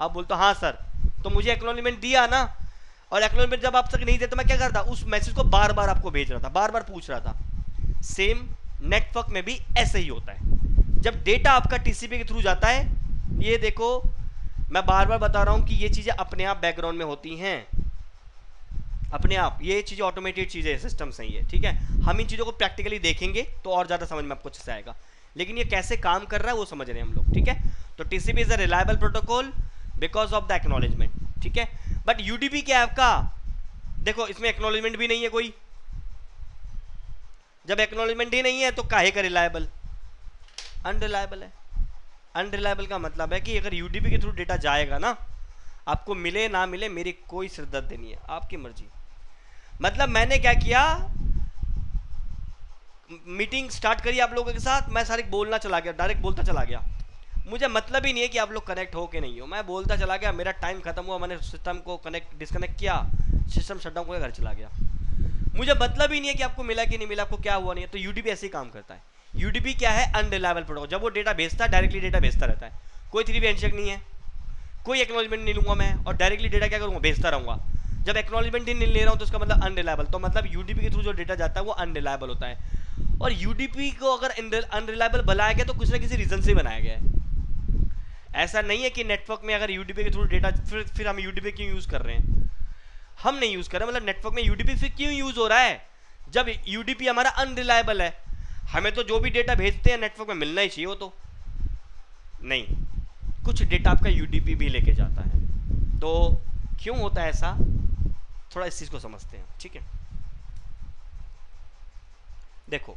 आप बोलते हाँ सर। तो मुझे एक्नोलिमेंट दिया ना। और एक्नोलिमेंट जब आप तक नहीं दिया तो मैं क्या करता, उस मैसेज को बार बार आपको भेज रहा था बार बार पूछ रहा था। सेम नेटवर्क में भी ऐसे ही होता है। जब डेटा आपका टीसीपी के थ्रू जाता है, ये देखो, मैं बार बार बता रहा हूँ कि ये चीज़ें अपने आप बैकग्राउंड में होती हैं। अपने आप, ये चीज़ें ऑटोमेटेड चीज़ें सिस्टम सही है ठीक है? हम इन चीज़ों को प्रैक्टिकली देखेंगे तो और ज़्यादा समझ में आपको अच्छे से आएगा। लेकिन ये कैसे काम कर रहा है वो समझ रहे हैं हम लोग, ठीक है? तो TCP is a reliable protocol because of the acknowledgement ठीक है? बट यूडीपी क्या है आपका देखो, इसमें एक्नोलेजमेंट भी नहीं है कोई। जब एक्नोलेजमेंट ही नहीं है तो काहे का रिलायबल अनरिलायबल है। अनरिलायबल का मतलब है कि अगर यूडीपी के थ्रू डेटा जाएगा ना, आपको मिले, ना मिले, मेरी कोई सिरदर्द नहीं है, आपकी मर्ज़ी। मतलब मैंने क्या किया? मीटिंग स्टार्ट करी आप लोगों के साथ, मैं सारे बोलना चला गया, डायरेक्ट बोलता चला गया। मुझे मतलब ही नहीं है कि आप लोग कनेक्ट हो कि नहीं हो। मैं बोलता चला गया, मेरा टाइम खत्म हुआ, मैंने सिस्टम को कनेक्ट डिस्कनेक्ट किया सिस्टम शटडाउन को घर चला गया। मुझे मतलब ही नहीं है कि आपको मिला कि नहीं मिला, आपको क्या हुआ नहीं है। तो यूडीपी ऐसे ही काम करता है। यूडीपी क्या है? अनरिलायबल प्रोटोकॉल जब वो डेटा भेजता है डायरेक्टली डेटा भेजता रहता है। कोई थ्री हैंडशेक नहीं है। कोई एक्नोलॉजमेंट नहीं लूँगा मैं, और डायरेक्टली डेटा क्या करूँगा? भेजता रहूँगा। जब एक्नोलॉजमेंट ही नहीं ले रहा हूँ तो उसका मतलब अनरिलायबल तो मतलब यूडीपी के थ्रू जो डेटा जाता है वो अनरिलायबल होता है। और यूडीपी को अगर अनरिलायबल बनाया गया तो किसी ना किसी रीजन से बनाया गया है। ऐसा नहीं है कि नेटवर्क में अगर यूडीपी के थ्रू डेटा फिर फिर हम यूडीपी क्यों यूज़ कर रहे हैं? हम नहीं यूज़ कर रहे मतलब नेटवर्क में यूडीपी फिर क्यों यूज़ हो रहा है? जब यूडीपी हमारा अनरिलायबल है, हमें तो जो भी डेटा भेजते हैं नेटवर्क में मिलना ही चाहिए वो तो। नहीं, कुछ डेटा आपका यूडीपी भी लेके जाता है। तो क्यों होता है ऐसा? थोड़ा इस चीज़ को समझते हैं, ठीक है? देखो,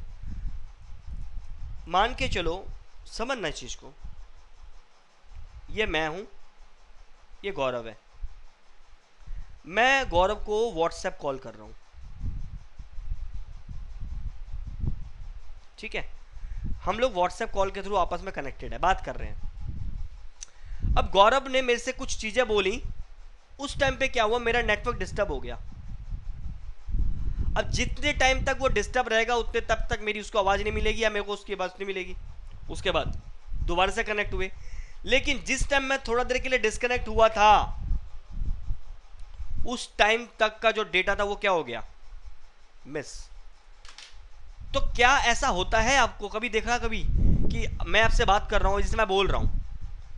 मान के चलो, समझना इस चीज़ को। ये मैं हूँ, ये गौरव है। मैं गौरव को व्हाट्सएप कॉल कर रहा हूँ। ठीक है? हम लोग व्हाट्सएप कॉल के थ्रू आपस में कनेक्टेड है, बात कर रहे हैं। अब गौरव ने मेरे से कुछ चीज़ें बोली उस टाइम पे क्या हुआ? मेरा नेटवर्क डिस्टर्ब हो गया। अब जितने टाइम तक वो डिस्टर्ब रहेगा, उतने तब तक मेरी उसको आवाज़ नहीं मिलेगी या मेरे को उसकी आवाज़ नहीं मिलेगी। उसके बाद दोबारा से कनेक्ट हुए। लेकिन जिस टाइम मैं थोड़ा देर के लिए डिस्कनेक्ट हुआ था, उस टाइम तक का जो डेटा था वो क्या हो गया? मिस तो क्या ऐसा होता है आपको? कभी देखा कभी? कि मैं आपसे बात कर रहा हूँ, जिससे मैं बोल रहा हूँ।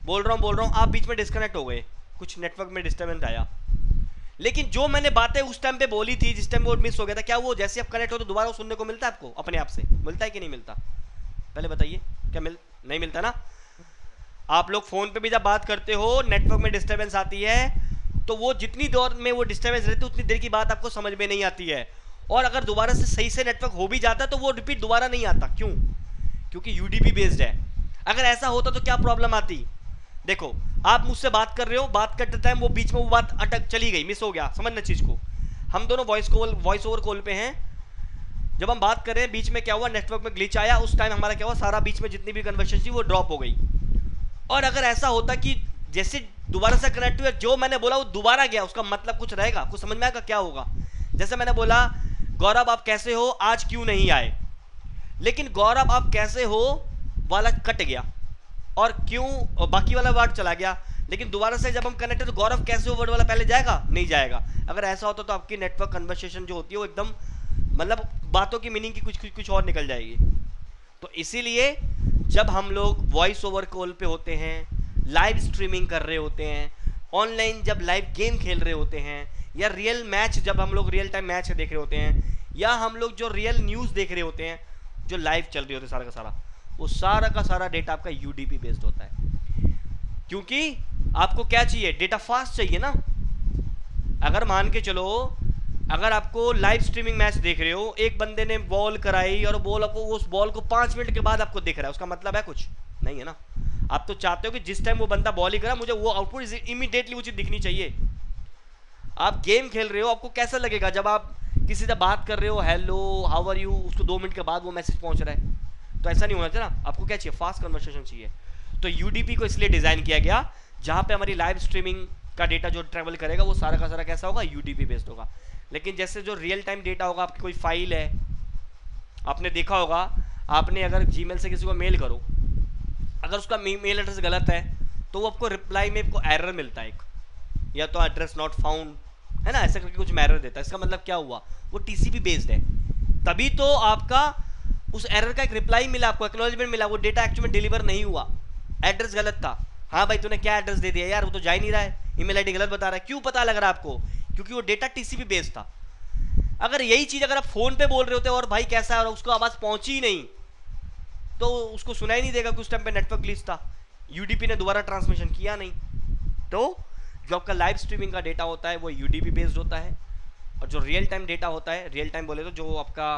बोल रहा हूँ, बोल रहा हूँ, आप बीच में डिस्कनेक्ट हो गए। कुछ नेटवर्क में डिस्टर्बेंस आया। लेकिन जो मैंने बातें उस टाइम पे बोली थी, जिस टाइम वो मिस हो गया था, क्या वो जैसे आप कनेक्ट हो तो दोबारा सुनने को मिलता है आपको? अपने आप से। मिलता है कि नहीं मिलता? पहले बताइए, क्या मिल, नहीं मिलता ना? आप लोग फ़ोन पे भी जब बात करते हो नेटवर्क में डिस्टर्बेंस आती है तो वो जितनी देर में वो डिस्टर्बेंस रहती है, उतनी देर की बात आपको समझ में नहीं आती है। और अगर दोबारा से सही से नेटवर्क हो भी जाता तो वो रिपीट दोबारा नहीं आता। क्यों? क्योंकि यूडीपी बेस्ड है। अगर ऐसा होता तो क्या प्रॉब्लम आती? देखो आप मुझसे बात कर रहे हो, बात करते टाइम वो बीच में वो बात अटक चली गई मिस हो गया, समझना चीज़ को। हम दोनों voice call voice over call पे हैं। जब हम बात कर रहे हैं, बीच में क्या हुआ नेटवर्क में ग्लिच आया, उस टाइम हमारा क्या हुआ, सारा बीच में जितनी भी कन्वर्सेशन थी वो ड्रॉप हो गई। और अगर ऐसा होता कि जैसे दोबारा से कनेक्ट हुआ जो मैंने बोला वो दोबारा गया, उसका मतलब कुछ रहेगा, कुछ समझ में आएगा क्या होगा? जैसे मैंने बोला, गौरव आप कैसे हो, आज क्यों नहीं आए? लेकिन गौरव आप कैसे हो, वाला कट गया। और क्यों बाकी वाला वर्ड चला गया। लेकिन दोबारा से जब हम कनेक्ट है तो गौरव कैसे हो वर्ड वाला पहले जाएगा? नहीं जाएगा। अगर ऐसा होता तो आपकी नेटवर्क कन्वर्सेशन जो होती है वो एकदम मतलब बातों की मीनिंग की कुछ कुछ कुछ और निकल जाएगी। तो इसीलिए जब हम लोग वॉइस ओवर कॉल पे होते हैं लाइव स्ट्रीमिंग कर रहे होते हैं ऑनलाइन जब लाइव गेम खेल रहे होते हैं, या रियल मैच जब हम लोग रियल टाइम मैच देख रहे होते हैं, या हम लोग जो रियल न्यूज़ देख रहे होते हैं, जो लाइव चल रही होती है सारा का सारा वो सारा का सारा डेटा आपका यूडीपी बेस्ड होता है। क्योंकि आपको क्या चाहिए? डेटा फास्ट चाहिए ना। अगर मान के चलो, अगर आपको लाइव स्ट्रीमिंग मैच देख रहे हो, एक बंदे ने बॉल कराई और बॉल आपको, उस बॉल को पाँच मिनट के बाद आपको दिख रहा है, उसका मतलब है कुछ नहीं है ना। आप तो चाहते हो कि जिस टाइम वो बंदा बॉल ही करा, मुझे वो आउटपुट इमीडिएटली चीज़ दिखनी चाहिए। आप गेम खेल रहे हो, आपको कैसा लगेगा? जब आप किसी से बात कर रहे हो हेलो हाउ आर यू उसको दो मिनट के बाद वो मैसेज पहुँच रहा है। तो ऐसा नहीं होना चाहिए ना। आपको क्या चाहिए? फास्ट कन्वर्सेशन चाहिए। तो यूडीपी को इसलिए डिज़ाइन किया गया, जहाँ पे हमारी लाइव स्ट्रीमिंग का डेटा जो ट्रेवल करेगा, वो सारा का सारा कैसा होगा? यूडीपी बेस्ड होगा। लेकिन जैसे जो रियल टाइम डेटा होगा, आपकी कोई फ़ाइल है, आपने देखा होगा, आपने अगर जीमेल से किसी को मेल करो, अगर उसका मेल एड्रेस गलत है तो वो आपको रिप्लाई में आपको एरर मिलता है एक। या तो एड्रेस नॉट फाउंड है ना? ऐसा करके कुछ एरर देता है। इसका मतलब क्या हुआ? वो टीसीपी बेस्ड है। तभी तो आपका उस एरर का एक रिप्लाई मिला आपको एक्नोलॉजमेंट मिला, वो डेटा एक्चुअली डिलीवर नहीं हुआ। एड्रेस गलत था। हाँ भाई, तूने क्या एड्रेस दे दिया? यार, वो तो जा ही नहीं रहा है। ईमेल आईडी गलत बता रहा है। क्यों पता लग रहा है आपको? क्योंकि वो डेटा टीसीपी बेस्ड था। अगर यही चीज़ अगर आप फ़ोन पे बोल रहे होते और भाई कैसा है और उसको आवाज़ पहुँची ही नहीं तो उसको सुनाई नहीं देगा कि उस टाइम पे नेटवर्क ग्लिच था। यूडीपी ने दोबारा ट्रांसमिशन किया नहीं। तो जो आपका लाइव स्ट्रीमिंग का डेटा होता है, वो यूडीपी बेस्ड होता है। और जो रियल टाइम डेटा होता है रियल टाइम बोले तो जो आपका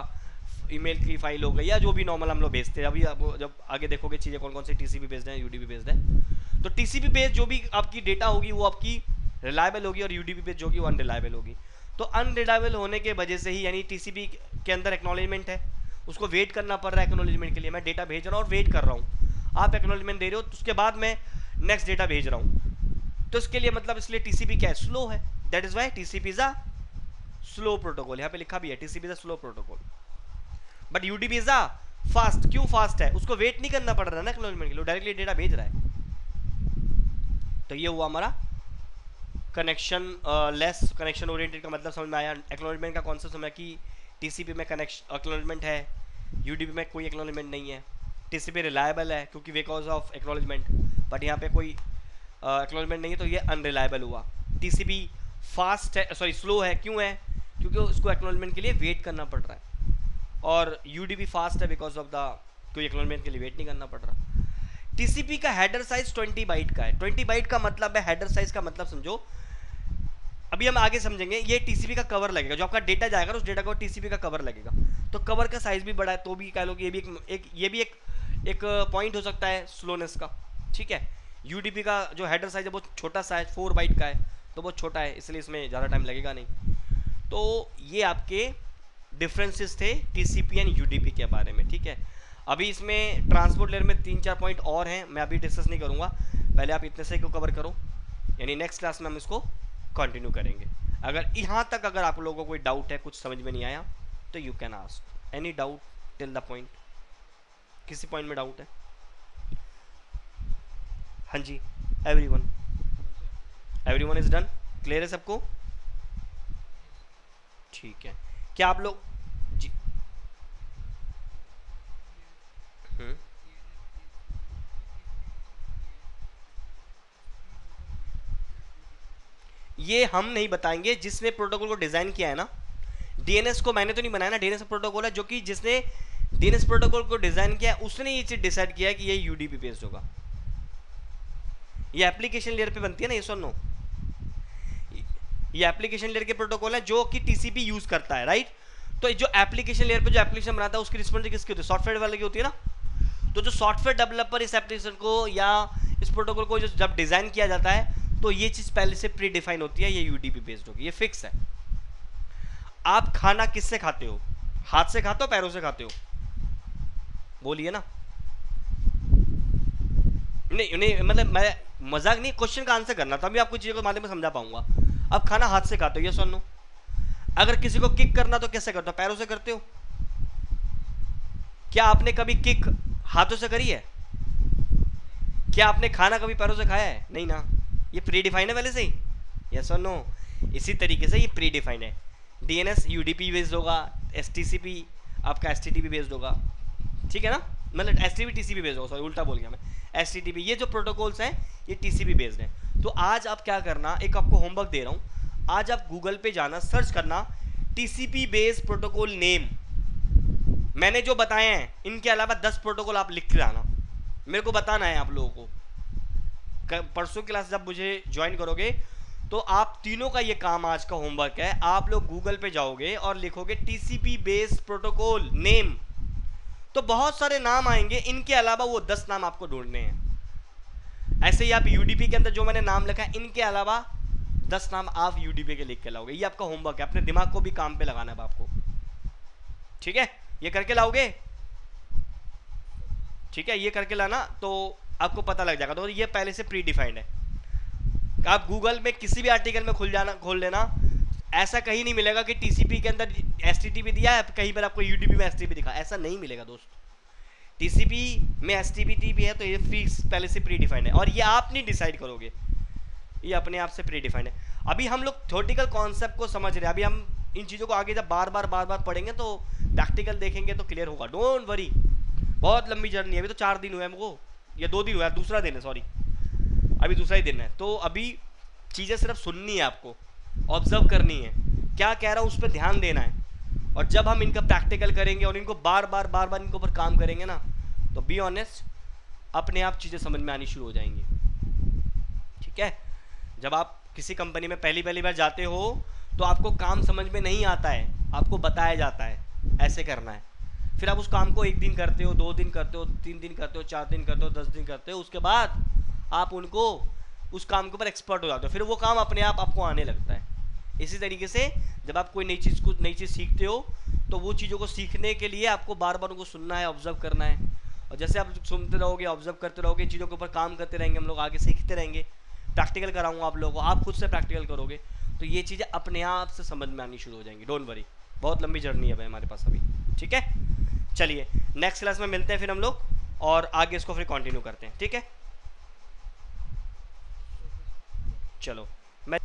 ईमेल की फ़ाइल हो गई या जो भी नॉर्मल हम लोग भेजते हैं। अभी आप जब आगे देखोगे चीज़ें कौन कौन सी टीसीपी बेस्ड है यूडीपी बेस्ड है। तो टी टीसीपी बेस्ड जो भी आपकी डेटा होगी, वो आपकी रिलायबल होगी और यू यूडीपी बेस्ड जो कि वो अनरिलायबल होगी। तो अनरिलायबल होने के वजह से ही यानी टीसीपी के अंदर एक्नोलेजमेंट है। उसको वेट करना पड़ रहा है एक्नोलेजमेंट के लिए। मैं डेटा भेज रहा हूँ और वेट कर रहा हूँ। आप एक्नोलेजमेंट दे रहे हो तो उसके बाद मैं नेक्स्ट डेटा भेज रहा हूँ। तो इसके लिए मतलब इसलिए टीसीपी क्या है? स्लो है। That is why TCP is a slow protocol यहाँ पे लिखा भी है TCP is a slow protocol but UDP is fast क्यों फास्ट है। उसको वेट नहीं करना पड़ रहा ना एक्नोलेजमेंट के लिए। डायरेक्टली डेटा भेज रहा है। तो ये हुआ हमारा कनेक्शन लेस कनेक्शन ओरिएंटेड का मतलब समझ में आया। एक्नोलॉजमेंट का कॉन्सेप्ट समझ कि टीसीपी में कनेक्शन एक्नोलॉजमेंट है। यूडीपी में कोई एक्नोलॉजमेंट नहीं है। टीसीपी रिलायबल है क्योंकि बिकॉज़ ऑफ़ एक्नोलॉजमेंट बट यहाँ पे कोई एक्नोलॉजमेंट नहीं है तो ये अनरिलायबल हुआ। टीसीपी फास्ट है सॉरी स्लो है, क्यों है? क्योंकि उसको एक्नोलॉजमेंट के लिए वेट करना पड़ रहा है। और यूडीपी फास्ट है बिकॉज़ ऑफ़ द कोई एक्नोलॉजमेंट के लिए वेट नहीं करना पड़ रहा। टीसीपी का हेडर साइज़ 20 बाइट का है। 20 बाइट का मतलब है हेडर साइज़ का मतलब समझो। अभी हम आगे समझेंगे ये टीसीपी का कवर लगेगा। जो आपका डेटा जाएगा उस डेटा को टीसीपी का कवर लगेगा। तो कवर का साइज़ भी बड़ा है तो भी कह लो कि ये भी एक, एक ये भी एक एक पॉइंट हो सकता है स्लोनेस का। ठीक है? यूडीपी का जो हेडर साइज़ है वो छोटा सा है फोर बाइट का है। तो बहुत छोटा है इसलिए इसमें ज़्यादा टाइम लगेगा नहीं। तो ये आपके डिफरेंसेस थे टीसीपी एंड यूडीपी के बारे में, ठीक है? अभी इसमें ट्रांसपोर्ट लेयर में तीन चार पॉइंट और हैं, मैं अभी डिस्कस नहीं करूँगा। पहले आप इतने से को कवर करो, यानी नेक्स्ट क्लास में हम इसको कंटिन्यू करेंगे। अगर यहाँ तक अगर आप लोगों को कोई डाउट है, कुछ समझ में नहीं आया तो you can ask any doubt till the point किसी पॉइंट में डाउट है? हाँ जी everyone everyone is done clear है सबको? ठीक है। क्या आप लोग? जी। हम्म। ये हम नहीं बताएँगे जिसने प्रोटोकॉल को डिज़ाइन किया है ना। डीएनएस को मैंने तो नहीं बनाया ना डीएनएस प्रोटोकॉल है जो कि जिसने डीएनएस प्रोटोकॉल को डिज़ाइन किया है उसने ये चीज़ डिसाइड किया कि ये यूडीपी बेस्ड होगा। ये एप्लीकेशन लेयर पे बनती है ना ये सुनो ये एप्लीकेशन लेयर के प्रोटोकॉल है जो कि टीसीपी यूज़ करता है राइट तो जो एप्लीकेशन लेयर पे जो एप्लीकेशन बनाता है, उसकी रिस्पॉन्सिबिलिटी किसकी होती है? सॉफ्टवेयर वाले की होती है ना? तो जो सॉफ्टवेयर डेवलपर इस एप्लीकेशन को या इस प्रोटोकॉल को जब डिज़ाइन किया जाता है तो ये चीज़ पहले से प्री डिफाइन होती है, ये यूडीपी बेस्ड होगी, ये फिक्स है। आप खाना किससे खाते हो? हाथ से खाते हो, पैरों से खाते हो? बोलिए ना। नहीं नहीं मतलब मैं मज़ाक नहीं क्वेश्चन का आंसर करना था अभी आपको चीज़ों के माध्यम में समझा पाऊँगा। अब खाना हाथ से खाते हो, ये सुनो अगर किसी को किक करना तो कैसे करते हो? पैरों से करते हो? क्या आपने कभी किक हाथों से करी है? क्या आपने खाना कभी पैरों से खाया है? नहीं ना। ये प्री डिफाइन है पहले से ही। यस और नो इसी तरीके से ये प्री डिफाइन है। D N S U D P based होगा एस टी सी पी आपका S T T P based होगा। ठीक है ना? मतलब S T P T C P based होगा। सॉरी उल्टा बोल गया मैं। एस ये जो प्रोटोकॉल्स हैं, ये टी सी पी बेस्ड हैं। तो आज आप क्या करना, एक आपको होमवर्क दे रहा हूँ। आज आप गूगल पे जाना सर्च करना T C P based protocol name मैंने जो बताए हैं, इनके अलावा दस प्रोटोकॉल आप लिख के आना। मेरे को बताना है आप लोगों को। परसों क्लास जब मुझे ज्वाइन करोगे तो आप तीनों का ये काम आज का होमवर्क है। आप लोग गूगल पे जाओगे और लिखोगे टीसीपी बेस्ड प्रोटोकॉल नेम तो बहुत सारे नाम आएँगे, इनके अलावा वो दस नाम आपको ढूँढने हैं। ऐसे ही आप यूडीपी के अंदर जो मैंने नाम लिखा है, इनके अलावा दस नाम आप यूडीपी के लिख के लाओगे। ये आपका होमवर्क है, अपने दिमाग को भी काम पे लगाना है आपको। ठीक है? ये करके लाओगे? ठीक है, ये करके लाना तो आपको पता लग जाएगा। तो ये पहले से प्री डिफाइंड है। आप गूगल में किसी भी आर्टिकल में खुल जाना, खोल लेना ऐसा कहीं नहीं मिलेगा कि टीसीपी के अंदर एस दिया है, कहीं पर आपको यूडीपी में एस दिखा। ऐसा नहीं मिलेगा, दोस्त। टीसीपी में एस भी है तो ये फ्री पहले से प्री डिफाइंड है। और ये आप नहीं डिसाइड करोगे। ये अपने आप से प्री डिफाइंड है। अभी हम लोग थोटिकल कॉन्सेप्ट को समझ रहे हैं। अभी हम इन चीज़ों को आगे जब बार बार बार बार पढ़ेंगे तो प्रैक्टिकल देखेंगे तो क्लियर होगा। डोंट वरी बहुत लंबी जर्नी है। अभी तो चार दिन हुए हमको। या दो दिन हुआ है। दूसरा दिन है सॉरी अभी दूसरा ही दिन है। तो अभी चीज़ें सिर्फ़ सुननी है आपको। ऑब्ज़र्व करनी है। क्या कह रहा हूँ उस पर ध्यान देना है। और जब हम इनका प्रैक्टिकल करेंगे और इनको बार बार बार बार इनके ऊपर काम करेंगे ना तो बी ऑनेस्ट अपने आप चीज़ें समझ में आनी शुरू हो जाएँगी। ठीक है? जब आप किसी कंपनी में पहली पहली बार जाते हो तो आपको काम समझ में नहीं आता है। आपको बताया जाता है, ऐसे करना है। फिर आप उस काम को एक दिन करते हो, दो दिन करते हो, तीन दिन करते हो, चार दिन करते हो, दस दिन करते हो, उसके बाद आप उनको उस काम के ऊपर एक्सपर्ट हो जाते हो, फिर वो काम अपने आप आपको आने लगता है। इसी तरीके से जब आप कोई नई चीज़ को, नई चीज़ सीखते हो तो वो चीज़ों को सीखने के लिए आपको बार बार उनको सुनना है ऑब्ज़र्व करना है। और जैसे आप सुनते रहोगे ऑब्ज़र्व करते रहोगे, चीज़ों के ऊपर काम करते रहेंगे, हम लोग आगे सीखते रहेंगे। प्रैक्टिकल कराऊँगा आप लोगों को, आप खुद से प्रैक्टिकल करोगे तो ये चीज़ें अपने आप से समझ में आनी शुरू हो जाएँगी डोंट वरी बहुत लंबी जर्नी है भाई हमारे पास अभी, ठीक है? चलिए नेक्स्ट क्लास में मिलते हैं फिर हम लोग, और आगे इसको फिर कंटिन्यू करते हैं, ठीक है? चलो। मैं